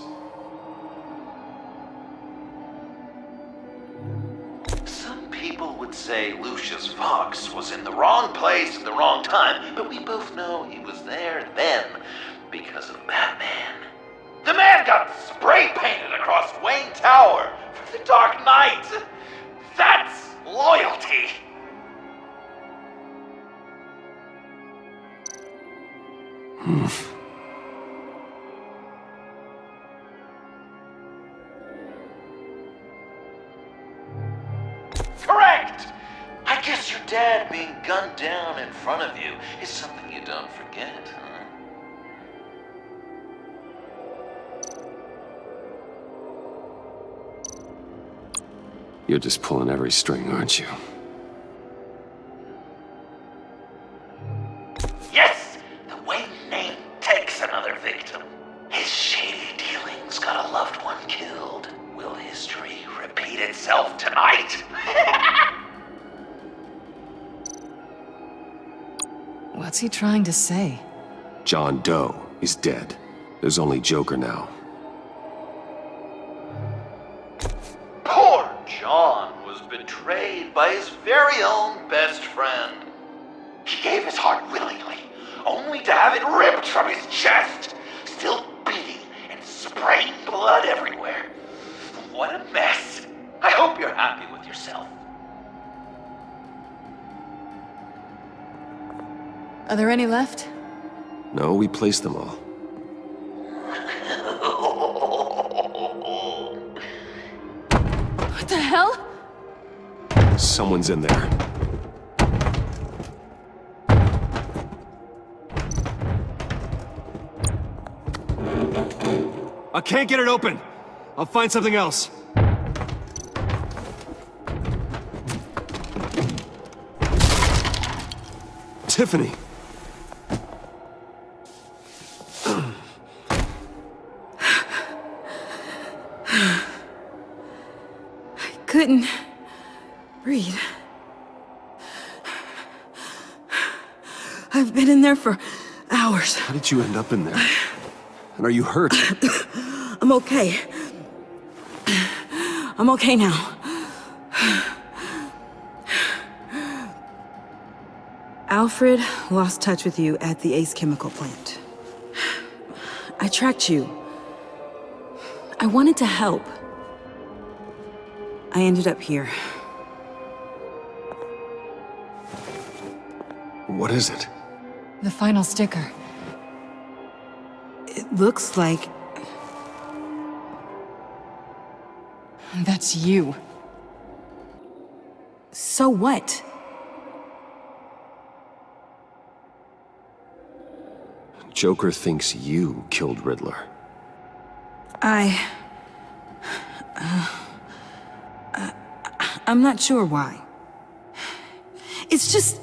[SPEAKER 1] Some people would say Lucius Fox was in the wrong place at the wrong time, but we both know he was there then because of Batman. The man got spray painted across Wayne Tower for the Dark Knight. That's loyalty.
[SPEAKER 9] Hmm.
[SPEAKER 1] Correct! I guess your dad being gunned down in front of you is something you don't forget,
[SPEAKER 9] You're just pulling every string, aren't you?
[SPEAKER 1] Yes! The Wayne name takes another victim. His shady dealings got a loved one killed. Will history repeat itself tonight?
[SPEAKER 7] What's he trying to say?
[SPEAKER 9] John Doe is dead. There's only Joker now.
[SPEAKER 7] Are there any left?
[SPEAKER 9] No, we placed them all.
[SPEAKER 7] What the hell?
[SPEAKER 9] Someone's in there.
[SPEAKER 12] I can't get it open. I'll find something else.
[SPEAKER 9] Tiffany!
[SPEAKER 4] Couldn't breathe. I've been in there for hours.
[SPEAKER 9] How did you end up in there? And are you hurt?
[SPEAKER 4] I'm okay. I'm okay now. Alfred lost touch with you at the Ace Chemical plant. I tracked you. I wanted to help. I ended up here.
[SPEAKER 9] What is it?
[SPEAKER 7] The final sticker.
[SPEAKER 4] It looks like
[SPEAKER 7] That's you.
[SPEAKER 4] So what?
[SPEAKER 9] Joker thinks you killed Riddler.
[SPEAKER 4] I... Uh, I'm not sure why. It's just...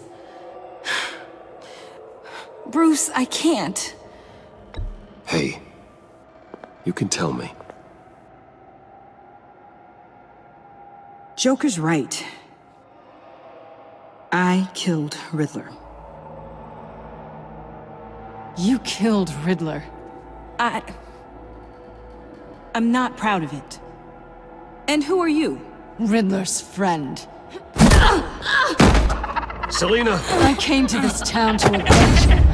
[SPEAKER 4] Bruce, I can't.
[SPEAKER 9] Hey, you can tell me.
[SPEAKER 4] Joker's right. I killed Riddler.
[SPEAKER 7] You killed Riddler.
[SPEAKER 4] I... I'm not proud of it. And who are you?
[SPEAKER 7] Riddler's friend.
[SPEAKER 21] Selina!
[SPEAKER 7] I came to this town to avenge him.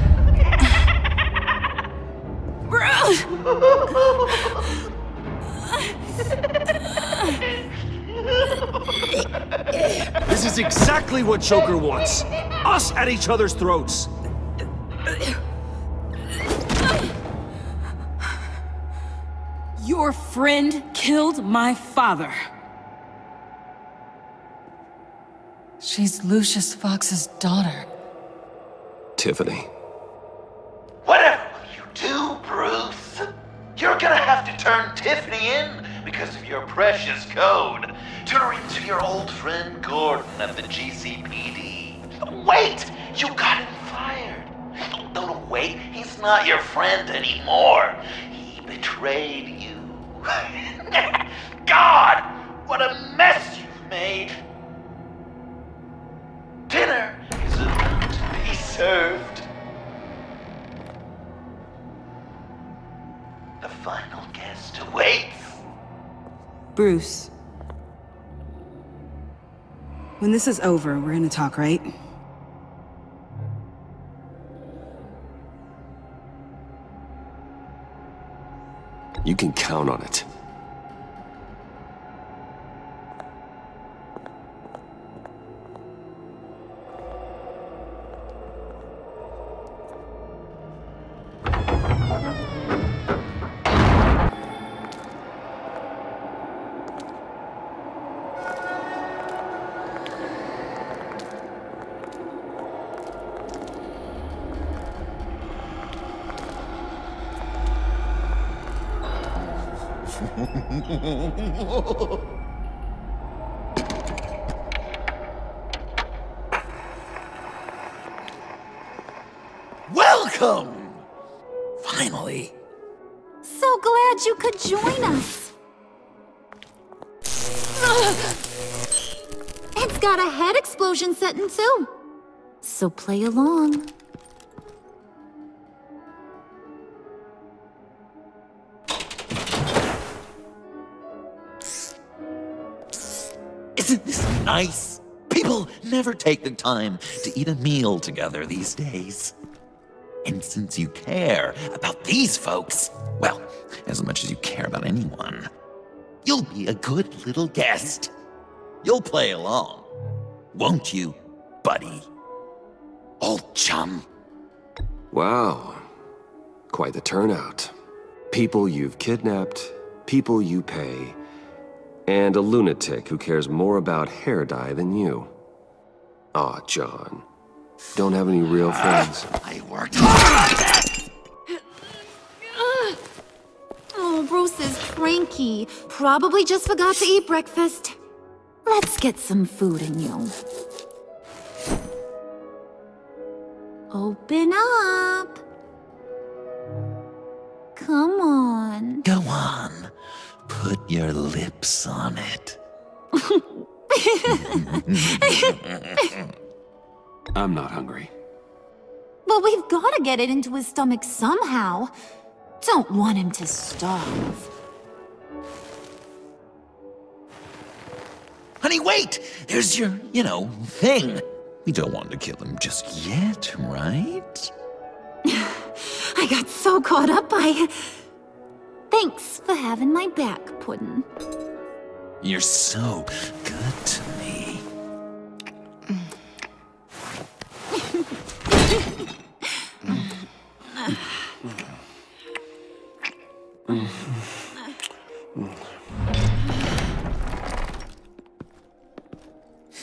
[SPEAKER 6] This is exactly what Joker wants. Us at each other's throats.
[SPEAKER 4] Your friend killed my father.
[SPEAKER 7] She's Lucius Fox's daughter.
[SPEAKER 9] Tiffany.
[SPEAKER 22] Whatever will you do, Bruce? You're gonna have to turn Tiffany in because of your precious code. Turn her into your old friend Gordon at the GCPD. Wait! You got him fired. No, no, wait. He's not your friend anymore. He betrayed you. God! What a mess you've made! Dinner is about to be served. The final guest awaits.
[SPEAKER 4] Bruce. When this is over, we're gonna talk, right?
[SPEAKER 9] You can count on it.
[SPEAKER 2] So play along.
[SPEAKER 1] Isn't this nice? People never take the time to eat a meal together these days. And since you care about these folks, well, as much as you care about anyone, you'll be a good little guest. You'll play along, won't you, buddy? Old chum.
[SPEAKER 9] Wow. Quite the turnout. People you've kidnapped, people you pay, and a lunatic who cares more about hair dye than you. Aw, John. Don't have any real friends.
[SPEAKER 1] I worked hard.
[SPEAKER 2] Oh, Bruce is cranky. Probably just forgot to eat breakfast. Let's get some food in you. Open up. Come on.
[SPEAKER 1] Go on. Put your lips on it.
[SPEAKER 9] I'm not hungry.
[SPEAKER 2] But we've got to get it into his stomach somehow. Don't want him to starve.
[SPEAKER 1] Honey, wait! There's your, you know, thing. We don't want to kill him just yet, right?
[SPEAKER 2] I got so caught up by... Thanks for having my back, Puddin'.
[SPEAKER 1] You're so good to me.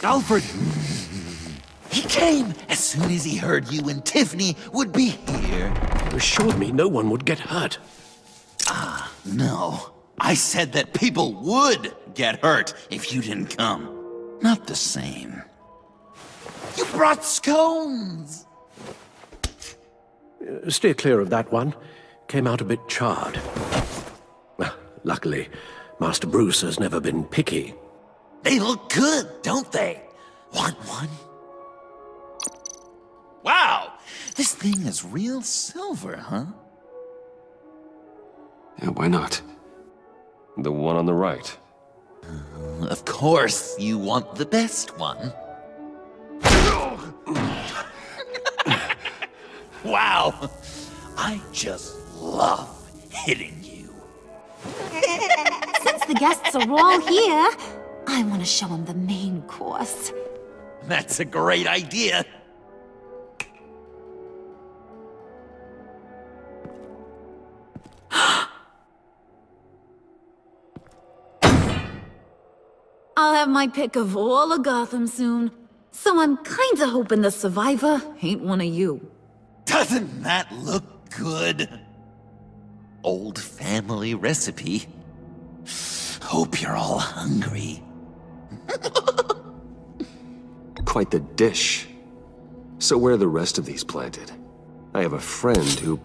[SPEAKER 6] Alfred!
[SPEAKER 1] Came as soon as he heard you and Tiffany would be here.
[SPEAKER 6] You assured me no one would get hurt.
[SPEAKER 1] Ah, no. I said that people would get hurt if you didn't come. Not the same. You brought scones!
[SPEAKER 6] Uh, Steer clear of that one. Came out a bit charred. Ah, Luckily, Master Bruce has never been picky.
[SPEAKER 1] They look good, don't they? Want one? Wow! This thing is real silver, huh?
[SPEAKER 9] Yeah, why not? The one on the right.
[SPEAKER 1] Mm, of course, you want the best one. wow! I just love hitting you.
[SPEAKER 2] Since the guests are all here, I want to show them the main course.
[SPEAKER 1] That's a great idea.
[SPEAKER 2] I'll have my pick of all of Gotham soon. So I'm kinda hoping the survivor ain't one of you.
[SPEAKER 1] Doesn't that look good? Old family recipe. Hope you're all hungry.
[SPEAKER 9] Quite the dish. So where are the rest of these planted? I have a friend who...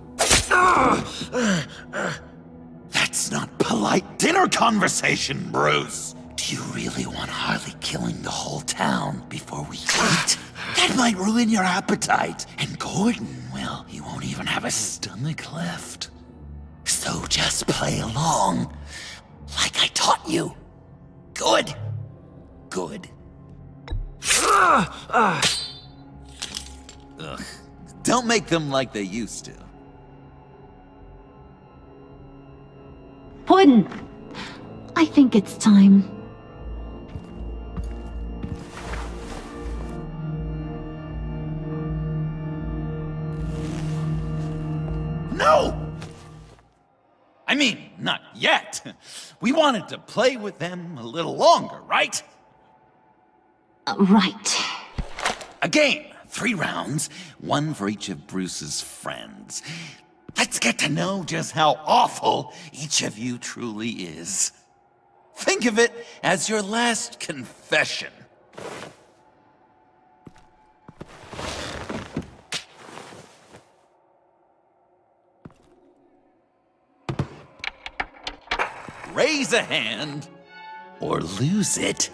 [SPEAKER 1] That's not polite dinner conversation, Bruce. Do you really want Harley killing the whole town before we eat? That might ruin your appetite. And Gordon, well, he won't even have a stomach left. So just play along, like I taught you. Good. Good. Ah. Ugh. Don't make them like they used to.
[SPEAKER 2] Puddin', I think it's time.
[SPEAKER 1] No! I mean, not yet. We wanted to play with them a little longer, right?
[SPEAKER 2] Uh, right.
[SPEAKER 1] A game. Three rounds, one for each of Bruce's friends. Let's get to know just how awful each of you truly is. Think of it as your last confession. Raise a hand or lose it.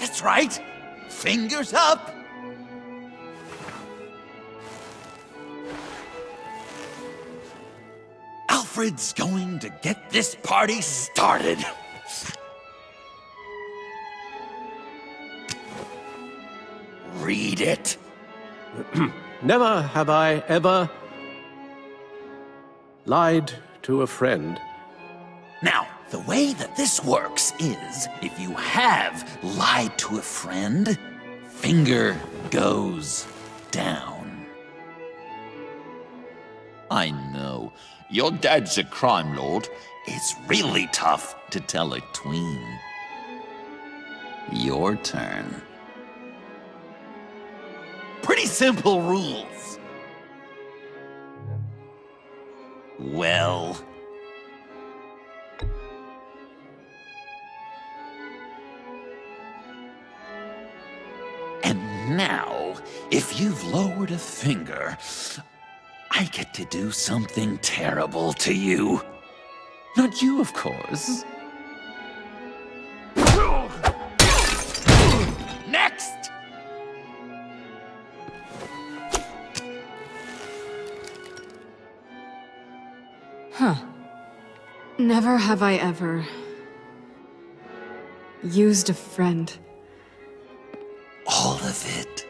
[SPEAKER 1] That's right. Fingers up. Alfred's going to get this party started. Read it.
[SPEAKER 6] Never have I ever lied to a friend.
[SPEAKER 1] Now, the way that this works is if you have lied to a friend, finger goes down. I know. Your dad's a crime lord. It's really tough to tell a tween. Your turn. Pretty simple rules. Well... And now, if you've lowered a finger, I get to do something terrible to you. Not you, of course.
[SPEAKER 7] Never have I ever... used a friend.
[SPEAKER 1] All of it.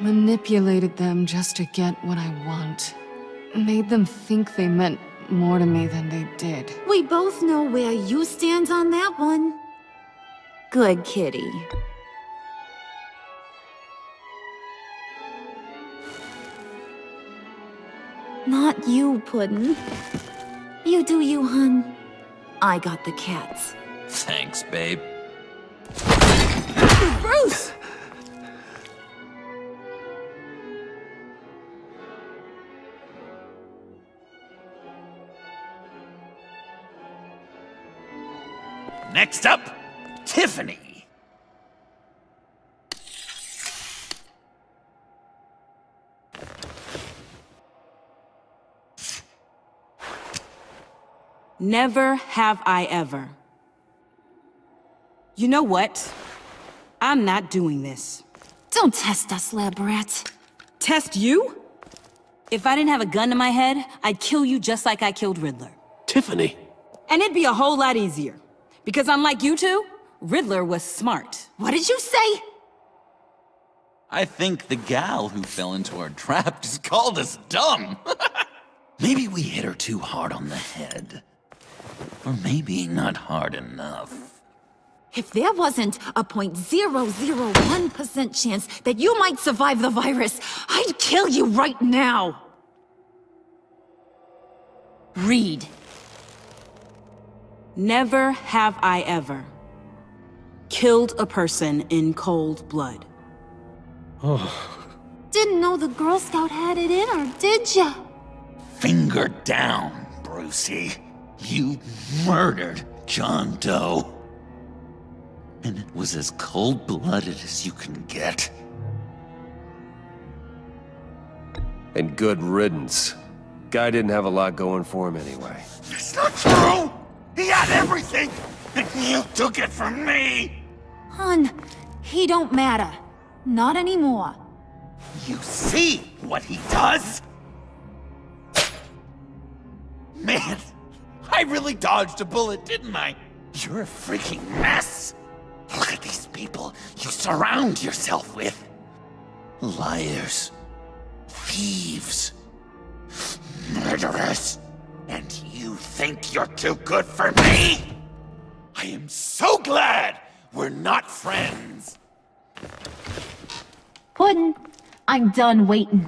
[SPEAKER 7] Manipulated them just to get what I want. Made them think they meant more to me than they did.
[SPEAKER 2] We both know where you stand on that one. Good kitty. Not you, Puddin'. You do you, hun. I got the cats.
[SPEAKER 1] Thanks, babe.
[SPEAKER 2] Bruce!
[SPEAKER 1] Next up, Tiffany.
[SPEAKER 4] Never have I ever. You know what? I'm not doing this.
[SPEAKER 2] Don't test us, lab rat.
[SPEAKER 4] Test you? If I didn't have a gun to my head, I'd kill you just like I killed Riddler.
[SPEAKER 6] Tiffany.
[SPEAKER 4] And it'd be a whole lot easier. Because unlike you two, Riddler was smart.
[SPEAKER 2] What did you say?
[SPEAKER 1] I think the gal who fell into our trap just called us dumb. maybe we hit her too hard on the head. Or maybe not hard enough.
[SPEAKER 2] If there wasn't a 0.001% chance that you might survive the virus, I'd kill you right now!
[SPEAKER 4] Read. Never have I ever killed a person in cold blood. Oh.
[SPEAKER 2] Didn't know the Girl Scout had it in her, did ya?
[SPEAKER 1] Finger down, Brucey. You murdered John Doe. And it was as cold-blooded as you can get.
[SPEAKER 9] And good riddance. Guy didn't have a lot going for him anyway.
[SPEAKER 1] It's not true! He had everything! And you took it from me!
[SPEAKER 2] Hun, he don't matter. Not anymore.
[SPEAKER 1] You see what he does? Man, I really dodged a bullet, didn't I? You're a freaking mess! Look at these people you surround yourself with. Liars. Thieves. Murderers. And you think you're too good for me? I am so glad we're not friends.
[SPEAKER 2] Puddin', I'm done waiting.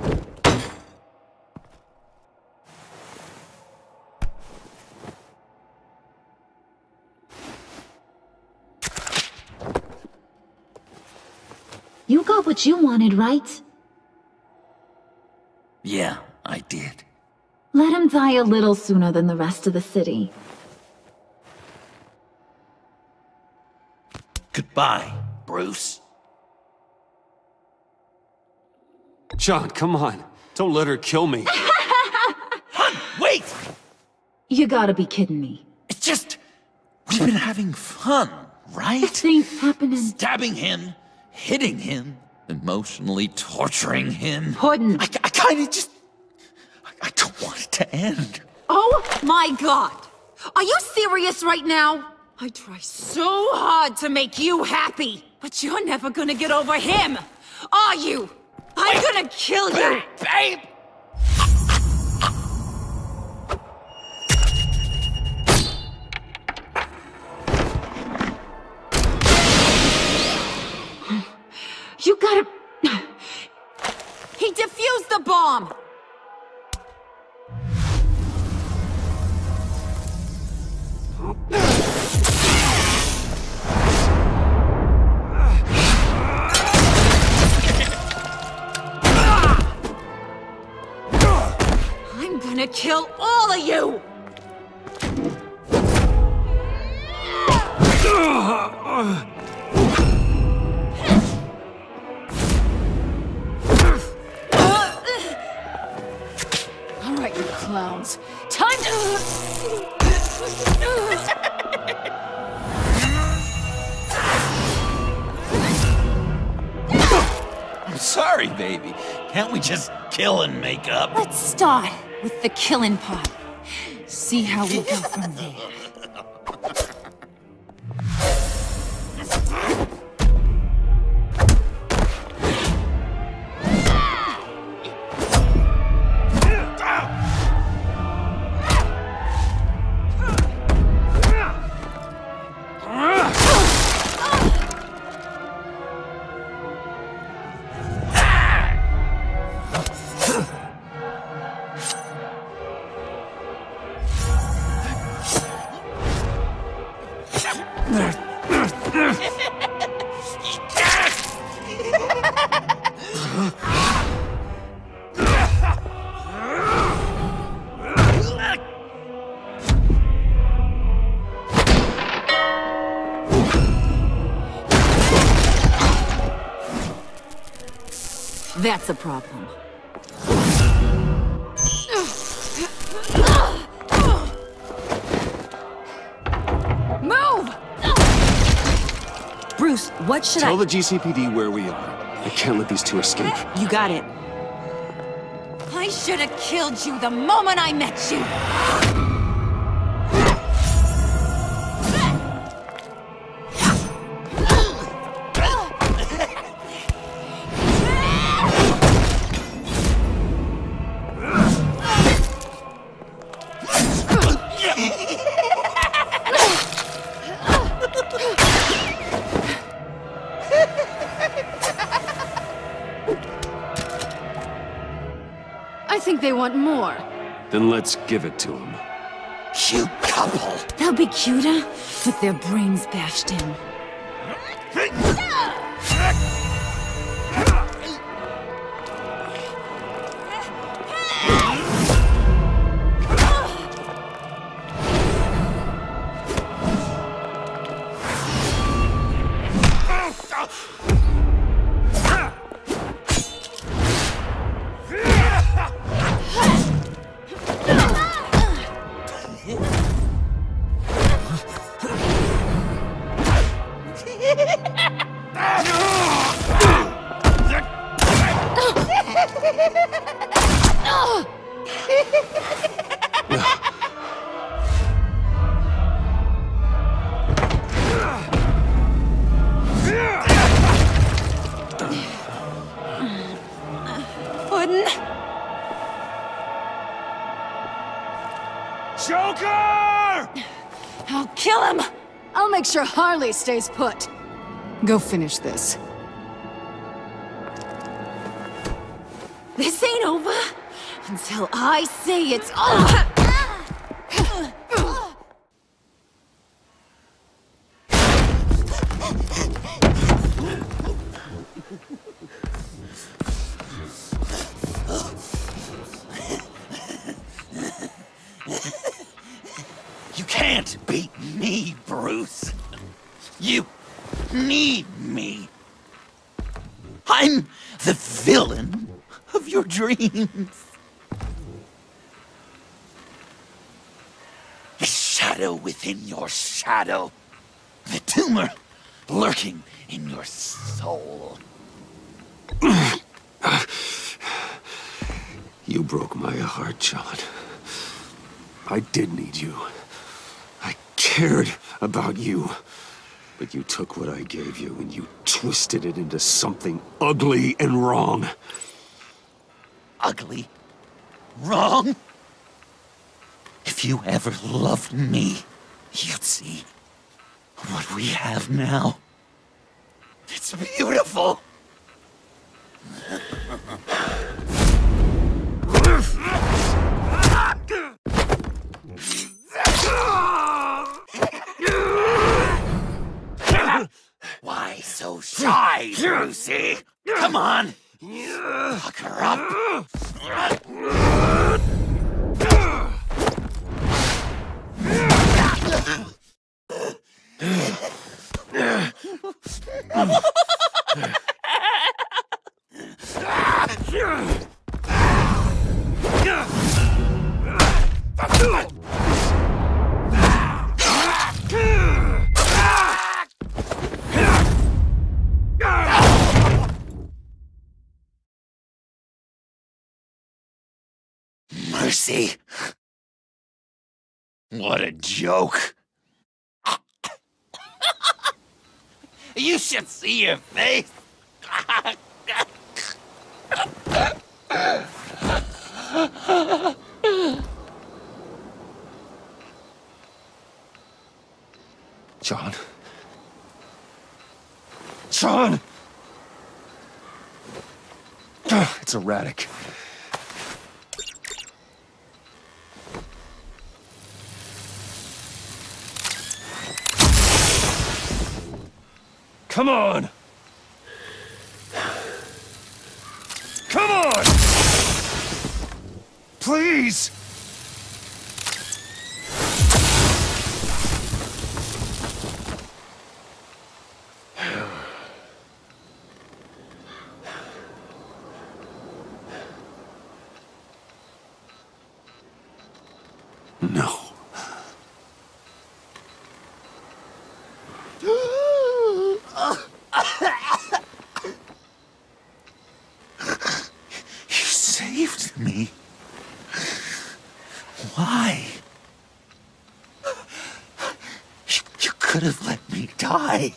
[SPEAKER 2] You got what you wanted, right?
[SPEAKER 1] Yeah, I did.
[SPEAKER 2] Let him die a little sooner than the rest of the city.
[SPEAKER 1] Goodbye, Bruce.
[SPEAKER 9] John, come on. Don't let her kill me.
[SPEAKER 1] Wait!
[SPEAKER 2] You gotta be kidding me.
[SPEAKER 1] It's just. We've been having fun, right?
[SPEAKER 2] This ain't happening.
[SPEAKER 1] Stabbing him, hitting him, emotionally torturing him.
[SPEAKER 2] Puddin'.
[SPEAKER 1] I, I kinda just. I, I don't want it to end.
[SPEAKER 2] Oh my god! Are you serious right now? I try so hard to make you happy, but you're never gonna get over him, are you? I'm gonna kill you!
[SPEAKER 1] Babe!
[SPEAKER 2] Gotta... He defused the bomb! I'm gonna kill all of you!
[SPEAKER 7] Uh, uh, clowns. Time to...
[SPEAKER 1] I'm sorry, baby. Can't we just kill and make up?
[SPEAKER 2] Let's start with the killing part. See how we go from there. That's a problem.
[SPEAKER 4] Bruce, what should
[SPEAKER 9] Tell
[SPEAKER 4] I...
[SPEAKER 9] Tell the GCPD where we are. I can't let these two escape.
[SPEAKER 4] You got it.
[SPEAKER 2] I should have killed you the moment I met you!
[SPEAKER 7] Want more.
[SPEAKER 9] Then let's give it to them.
[SPEAKER 1] You couple.
[SPEAKER 2] They'll be cuter with their brains bashed in.
[SPEAKER 7] stays put. Go finish this.
[SPEAKER 2] This ain't over until I say it's over!
[SPEAKER 1] You can't beat me, Bruce. You need me. I'm the villain of your dreams. The shadow within your shadow. The tumor lurking in your soul.
[SPEAKER 9] You broke my heart, John. I did need you. I cared about you. But you took what I gave you and you twisted it into something ugly and wrong.
[SPEAKER 1] Ugly? Wrong? If you ever loved me, you'd see what we have now. It's beautiful. Why so shy, Brucey? Come on. Fuck her up. joke. you should see your face.
[SPEAKER 9] John. John! It's erratic. Come on! Come on! Please! No.
[SPEAKER 1] could have let me die.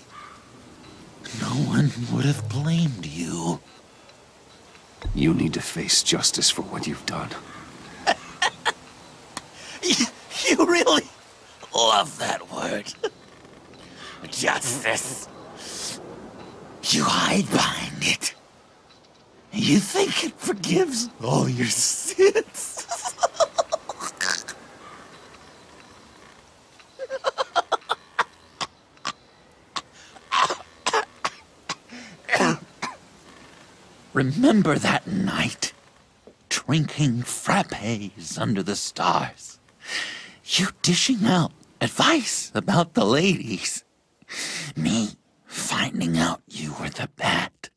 [SPEAKER 1] No one would have blamed you.
[SPEAKER 9] You need to face justice for what you've done.
[SPEAKER 1] You, really love that word. Justice. You hide behind it. You think it forgives all your sins. Remember that night? Drinking frappes under the stars. You dishing out advice about the ladies. Me finding out you were the bat.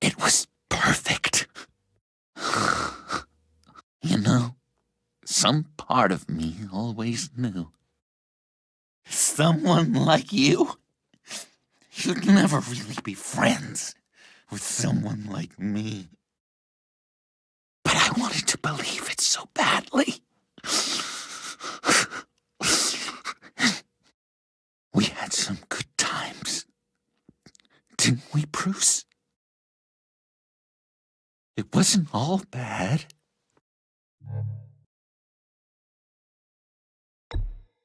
[SPEAKER 1] It was perfect. you know, some part of me always knew. Someone like you, you'd never really be friends with someone like me. But I wanted to believe it so badly. We had some good times. Didn't we, Bruce? It wasn't all bad.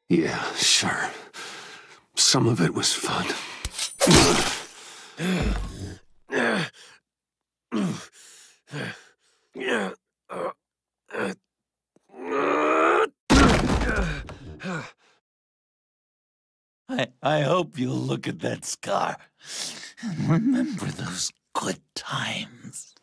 [SPEAKER 9] Yeah, sure. Some of it was fun.
[SPEAKER 1] I, hope you'll look at that scar and remember those good times.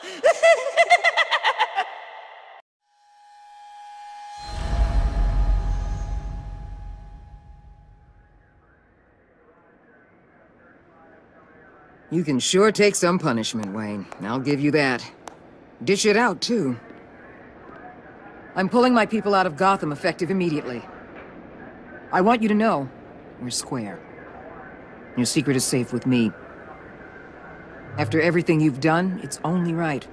[SPEAKER 18] You can sure take some punishment, Wayne. I'll give you that. Dish it out, too. I'm pulling my people out of Gotham effective immediately. I want you to know, we're square. Your secret is safe with me. After everything you've done, it's only right.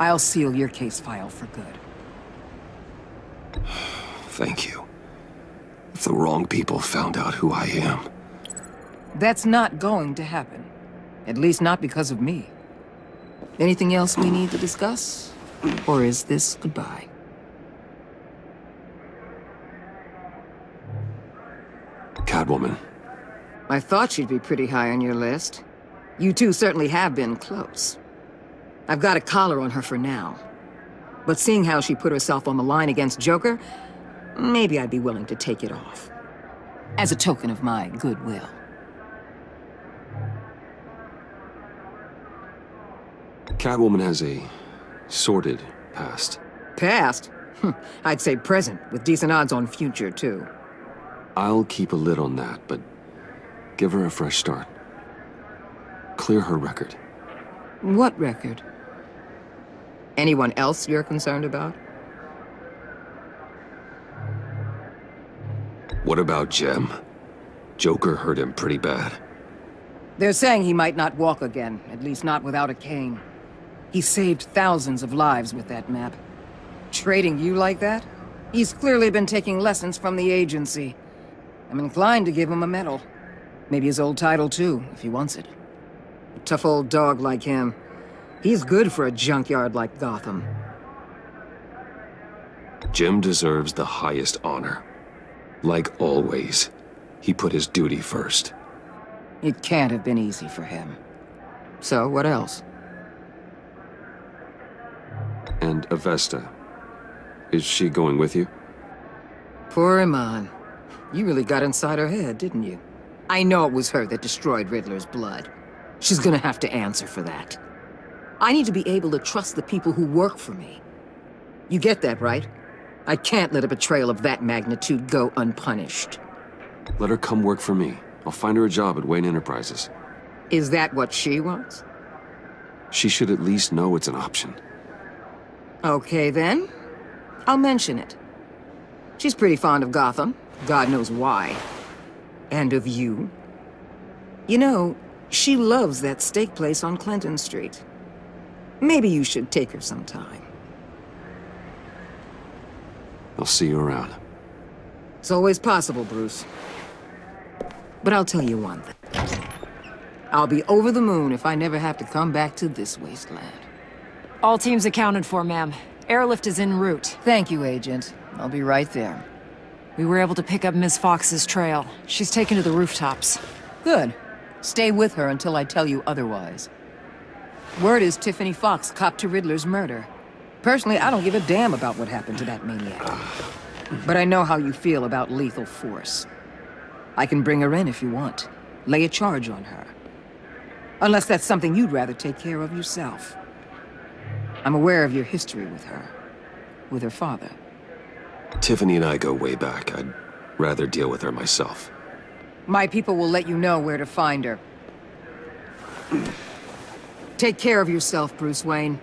[SPEAKER 18] I'll seal your case file for good.
[SPEAKER 9] Thank you. If the wrong people found out who I am,
[SPEAKER 18] That's not going to happen. At least not because of me. Anything else we need to discuss? Or is this goodbye?
[SPEAKER 9] Catwoman,
[SPEAKER 18] I thought she'd be pretty high on your list. You two certainly have been close. I've got a collar on her for now. But seeing how she put herself on the line against Joker, maybe I'd be willing to take it off. As a token of my goodwill.
[SPEAKER 9] Catwoman has a sordid past.
[SPEAKER 18] Past? Hm, I'd say present, with decent odds on future, too.
[SPEAKER 9] I'll keep a lid on that, but give her a fresh start. Clear her record.
[SPEAKER 18] What record? Anyone else you're concerned about?
[SPEAKER 9] What about Jim? Joker hurt him pretty bad.
[SPEAKER 18] They're saying he might not walk again, at least not without a cane. He saved thousands of lives with that map. Trading you like that? He's clearly been taking lessons from the agency. I'm inclined to give him a medal. Maybe his old title too, if he wants it. A tough old dog like him. He's good for a junkyard like Gotham.
[SPEAKER 9] Jim deserves the highest honor. Like always, he put his duty first.
[SPEAKER 18] It can't have been easy for him. So, what else?
[SPEAKER 9] And Avesta. Is she going with you?
[SPEAKER 18] Poor Iman. You really got inside her head, didn't you? I know it was her that destroyed Riddler's blood. She's gonna have to answer for that. I need to be able to trust the people who work for me. You get that, right? I can't let a betrayal of that magnitude go unpunished.
[SPEAKER 9] Let her come work for me. I'll find her a job at Wayne Enterprises.
[SPEAKER 18] Is that what she wants?
[SPEAKER 9] She should at least know it's an option.
[SPEAKER 18] Okay, then. I'll mention it. She's pretty fond of Gotham. God knows why. And of you. You know, she loves that steak place on Clinton Street. Maybe you should take her sometime.
[SPEAKER 9] I'll see you around.
[SPEAKER 18] It's always possible, Bruce. But I'll tell you one thing. I'll be over the moon if I never have to come back to this wasteland.
[SPEAKER 23] All teams accounted for, ma'am. Airlift is en route.
[SPEAKER 18] Thank you, Agent. I'll be right there.
[SPEAKER 23] We were able to pick up Miss Fox's trail. She's taken to the rooftops.
[SPEAKER 18] Good. Stay with her until I tell you otherwise. Word is Tiffany Fox copped to Riddler's murder. Personally, I don't give a damn about what happened to that maniac. But I know how you feel about lethal force. I can bring her in if you want. Lay a charge on her. Unless that's something you'd rather take care of yourself. I'm aware of your history with her. With her father.
[SPEAKER 9] Tiffany and I go way back. I'd rather deal with her myself.
[SPEAKER 18] My people will let you know where to find her. Take care of yourself, Bruce Wayne.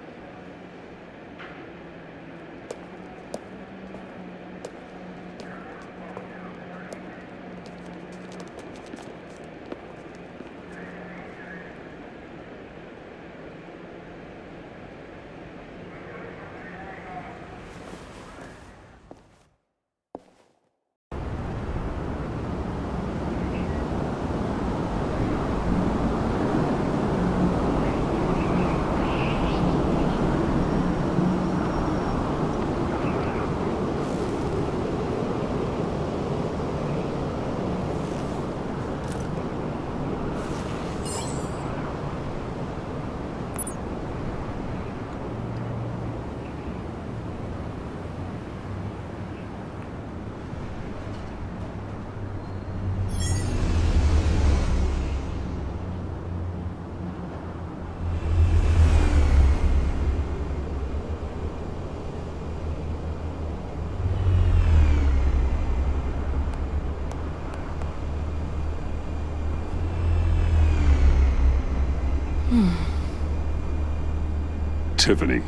[SPEAKER 3] Tiffany,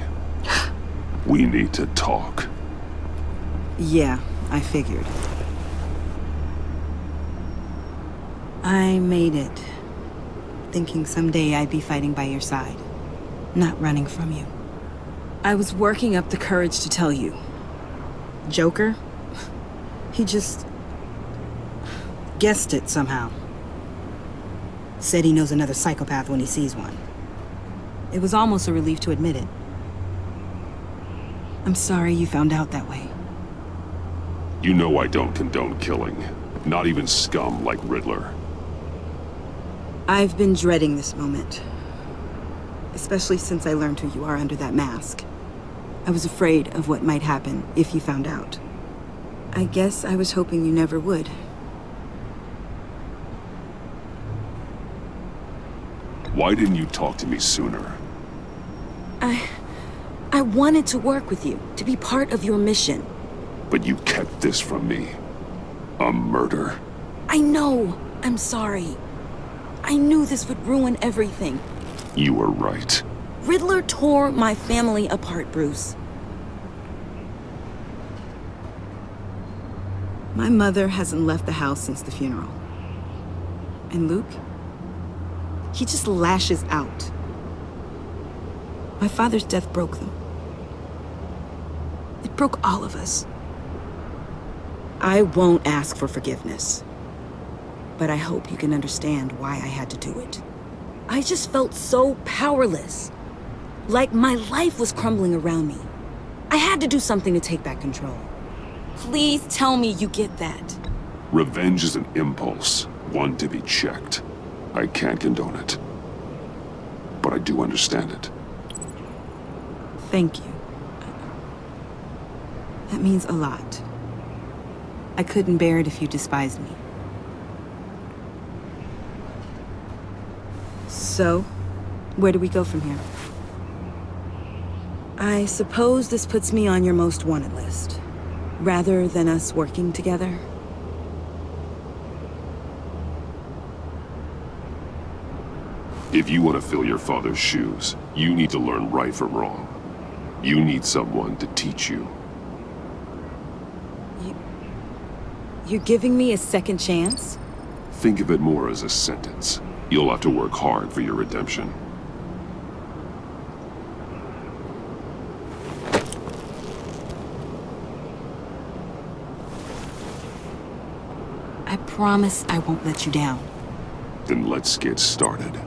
[SPEAKER 3] we need to talk.
[SPEAKER 4] Yeah, I figured. I made it. Thinking someday I'd be fighting by your side. Not running from you. I was working up the courage to tell you. Joker? He just... guessed it somehow. Said he knows another psychopath when he sees one. It was almost a relief to admit it. I'm sorry you found out that way.
[SPEAKER 3] You know I don't condone killing. Not even scum like Riddler.
[SPEAKER 4] I've been dreading this moment. Especially since I learned who you are under that mask. I was afraid of what might happen if you found out. I guess I was hoping you never would.
[SPEAKER 3] Why didn't you talk to me sooner?
[SPEAKER 4] I... I wanted to work with you, to be part of your mission.
[SPEAKER 3] But you kept this from me. A murder.
[SPEAKER 4] I know. I'm sorry. I knew this would ruin everything.
[SPEAKER 3] You were right.
[SPEAKER 4] Riddler tore my family apart, Bruce. My mother hasn't left the house since the funeral. And Luke? He just lashes out. My father's death broke them. It broke all of us. I won't ask for forgiveness. But I hope you can understand why I had to do it. I just felt so powerless. Like my life was crumbling around me. I had to do something to take back control. Please tell me you get that.
[SPEAKER 3] Revenge is an impulse, one to be checked. I can't condone it. But I do understand it.
[SPEAKER 4] Thank you. That means a lot. I couldn't bear it if you despised me. So, where do we go from here? I suppose this puts me on your most wanted list, rather than us working together.
[SPEAKER 3] If you want to fill your father's shoes, you need to learn right from wrong. You need someone to teach you.
[SPEAKER 4] You're giving me a second chance?
[SPEAKER 3] Think of it more as a sentence. You'll have to work hard for your redemption.
[SPEAKER 4] I promise I won't let you down.
[SPEAKER 3] Then let's get started.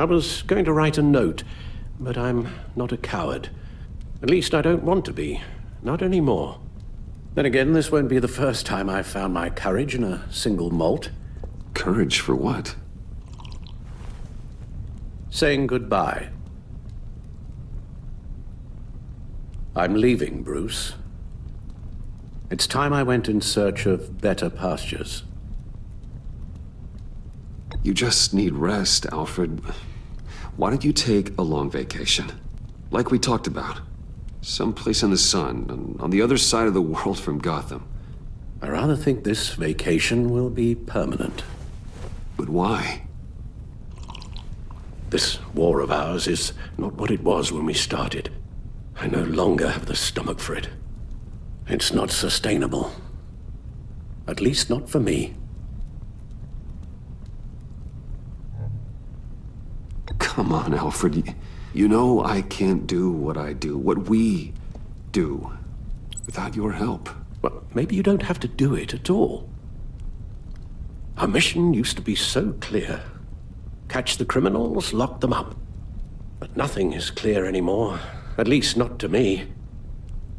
[SPEAKER 6] I was going to write a note, but I'm not a coward. At least I don't want to be. Not anymore. Then again, this won't be the first time I've found my courage in a single malt.
[SPEAKER 9] Courage for what?
[SPEAKER 6] Saying goodbye. I'm leaving, Bruce. It's time I went in search of better pastures.
[SPEAKER 9] You just need rest, Alfred. Why don't you take a long vacation? Like we talked about. Someplace in the sun, on the other side of the world from Gotham.
[SPEAKER 6] I rather think this vacation will be permanent.
[SPEAKER 9] But why?
[SPEAKER 6] This war of ours is not what it was when we started. I no longer have the stomach for it. It's not sustainable. At least not for me.
[SPEAKER 9] Come on, Alfred. You know I can't do what I do, what we do, without your help.
[SPEAKER 6] Well, maybe you don't have to do it at all. Our mission used to be so clear. Catch the criminals, lock them up. But nothing is clear anymore, at least not to me.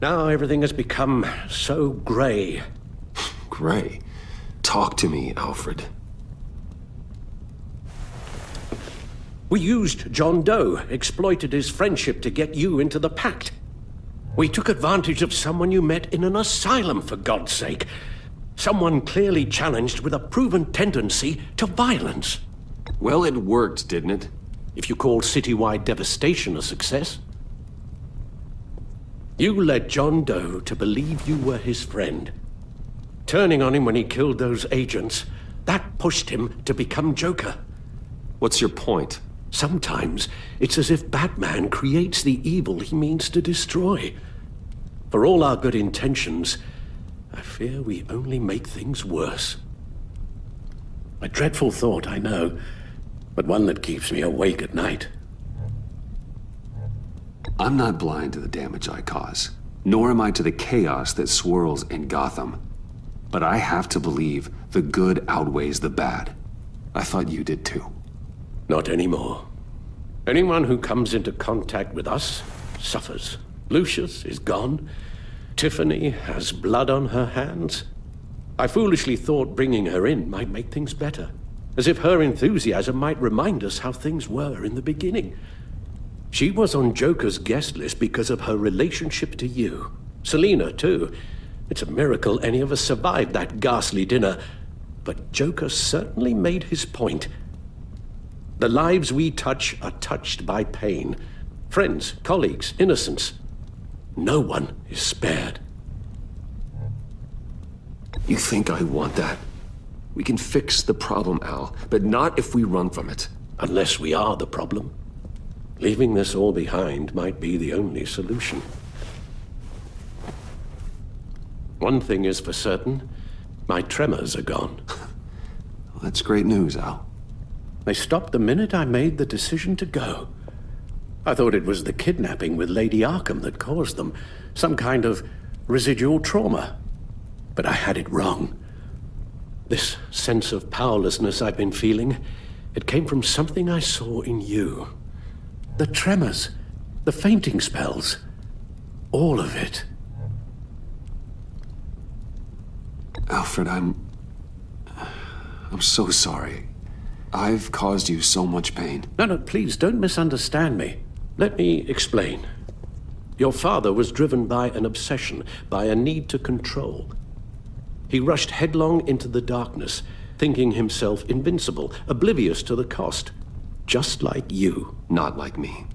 [SPEAKER 6] Now everything has become so grey.
[SPEAKER 9] Grey? Talk to me, Alfred.
[SPEAKER 6] We used John Doe, exploited his friendship to get you into the pact. We took advantage of someone you met in an asylum, for God's sake. Someone clearly challenged with a proven tendency to violence.
[SPEAKER 9] Well, it worked, didn't it?
[SPEAKER 6] If you call citywide devastation a success. You led John Doe to believe you were his friend. Turning on him when he killed those agents, that pushed him to become Joker.
[SPEAKER 9] What's your point?
[SPEAKER 6] Sometimes it's as if Batman creates the evil he means to destroy. For all our good intentions, I fear we only make things worse. A dreadful thought, I know, but one that keeps me awake at night.
[SPEAKER 9] I'm not blind to the damage I cause, nor am I to the chaos that swirls in Gotham. But I have to believe the good outweighs the bad. I thought you did too.
[SPEAKER 6] Not anymore. Anyone who comes into contact with us suffers. Lucius is gone. Tiffany has blood on her hands. I foolishly thought bringing her in might make things better. As if her enthusiasm might remind us how things were in the beginning. She was on Joker's guest list because of her relationship to you. Selina, too. It's a miracle any of us survived that ghastly dinner. But Joker certainly made his point. The lives we touch are touched by pain. Friends, colleagues, innocents. No one is spared.
[SPEAKER 9] You think I want that? We can fix the problem, Al, but not if we run from it.
[SPEAKER 6] Unless we are the problem. Leaving this all behind might be the only solution. One thing is for certain, my tremors are gone.
[SPEAKER 9] well, that's great news, Al.
[SPEAKER 6] They stopped the minute I made the decision to go. I thought it was the kidnapping with Lady Arkham that caused them. Some kind of residual trauma. But I had it wrong. This sense of powerlessness I've been feeling, it came from something I saw in you. The tremors, the fainting spells, all of it.
[SPEAKER 9] Alfred, I'm... I'm so sorry. I've caused you so much pain.
[SPEAKER 6] No, no, please don't misunderstand me. Let me explain. Your father was driven by an obsession, by a need to control. He rushed headlong into the darkness, thinking himself invincible, oblivious to the cost. Just like you.
[SPEAKER 9] Not like me.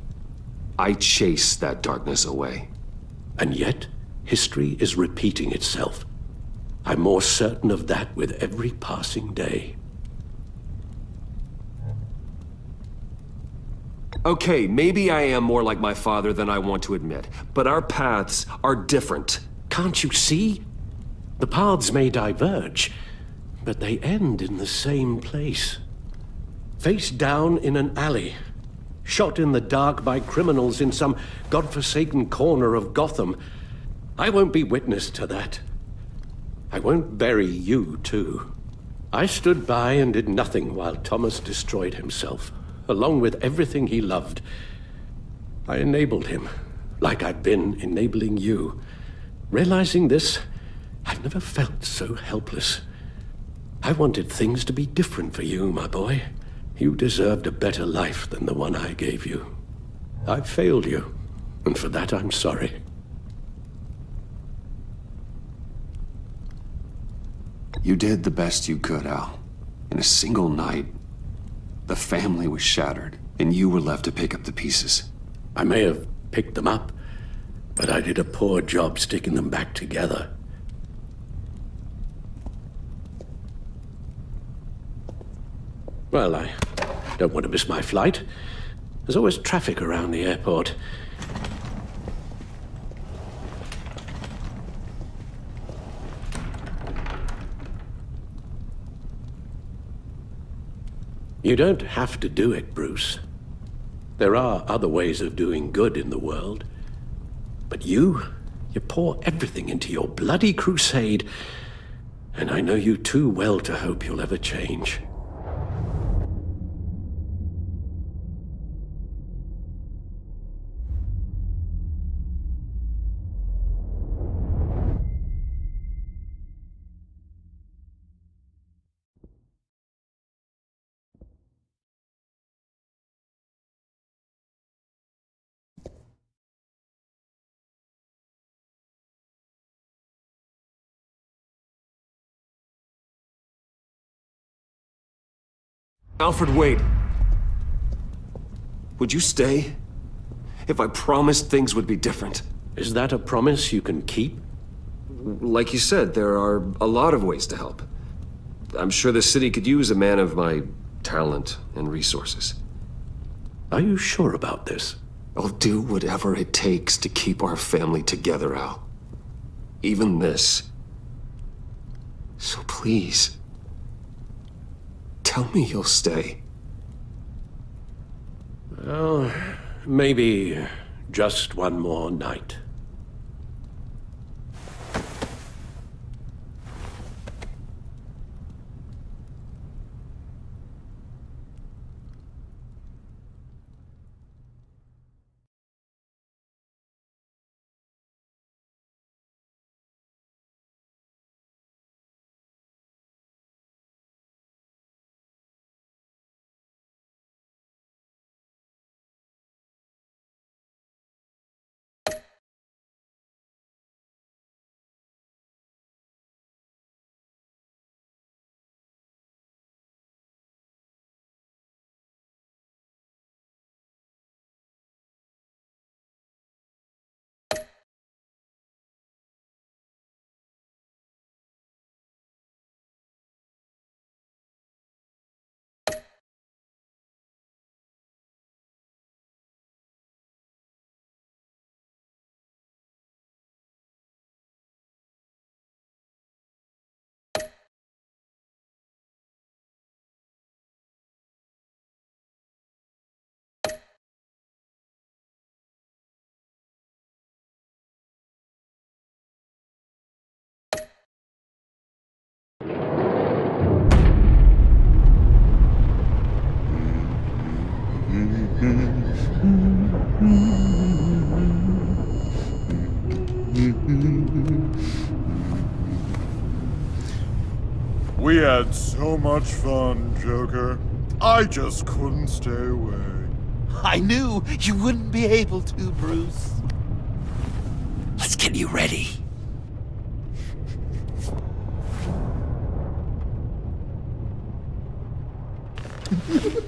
[SPEAKER 9] I chase that darkness away.
[SPEAKER 6] And yet, history is repeating itself. I'm more certain of that with every passing day.
[SPEAKER 9] Okay, maybe I am more like my father than I want to admit, but our paths are different.
[SPEAKER 6] Can't you see? The paths may diverge, but they end in the same place. Face down in an alley, shot in the dark by criminals in some godforsaken corner of Gotham. I won't be witness to that. I won't bury you, too. I stood by and did nothing while Thomas destroyed himself along with everything he loved. I enabled him, like I've been enabling you. Realizing this, I've never felt so helpless. I wanted things to be different for you, my boy. You deserved a better life than the one I gave you. I failed you, and for that I'm sorry.
[SPEAKER 9] You did the best you could, Al. In a single night, the family was shattered, and you were left to pick up the pieces.
[SPEAKER 6] I may have picked them up, but I did a poor job sticking them back together. Well, I don't want to miss my flight. There's always traffic around the airport. You don't have to do it, Bruce. There are other ways of doing good in the world. But you, you pour everything into your bloody crusade, and I know you too well to hope you'll ever change.
[SPEAKER 9] Alfred, wait. Would you stay? If I promised things would be different.
[SPEAKER 6] Is that a promise you can keep?
[SPEAKER 9] Like you said, there are a lot of ways to help. I'm sure the city could use a man of my talent and resources.
[SPEAKER 6] Are you sure about this?
[SPEAKER 9] I'll do whatever it takes to keep our family together, Al. Even this. So please, tell me you'll stay.
[SPEAKER 6] Well, maybe just one more night.
[SPEAKER 24] We had so much fun, Joker. I just couldn't stay away.
[SPEAKER 1] I knew you wouldn't be able to, Bruce. Let's get you ready.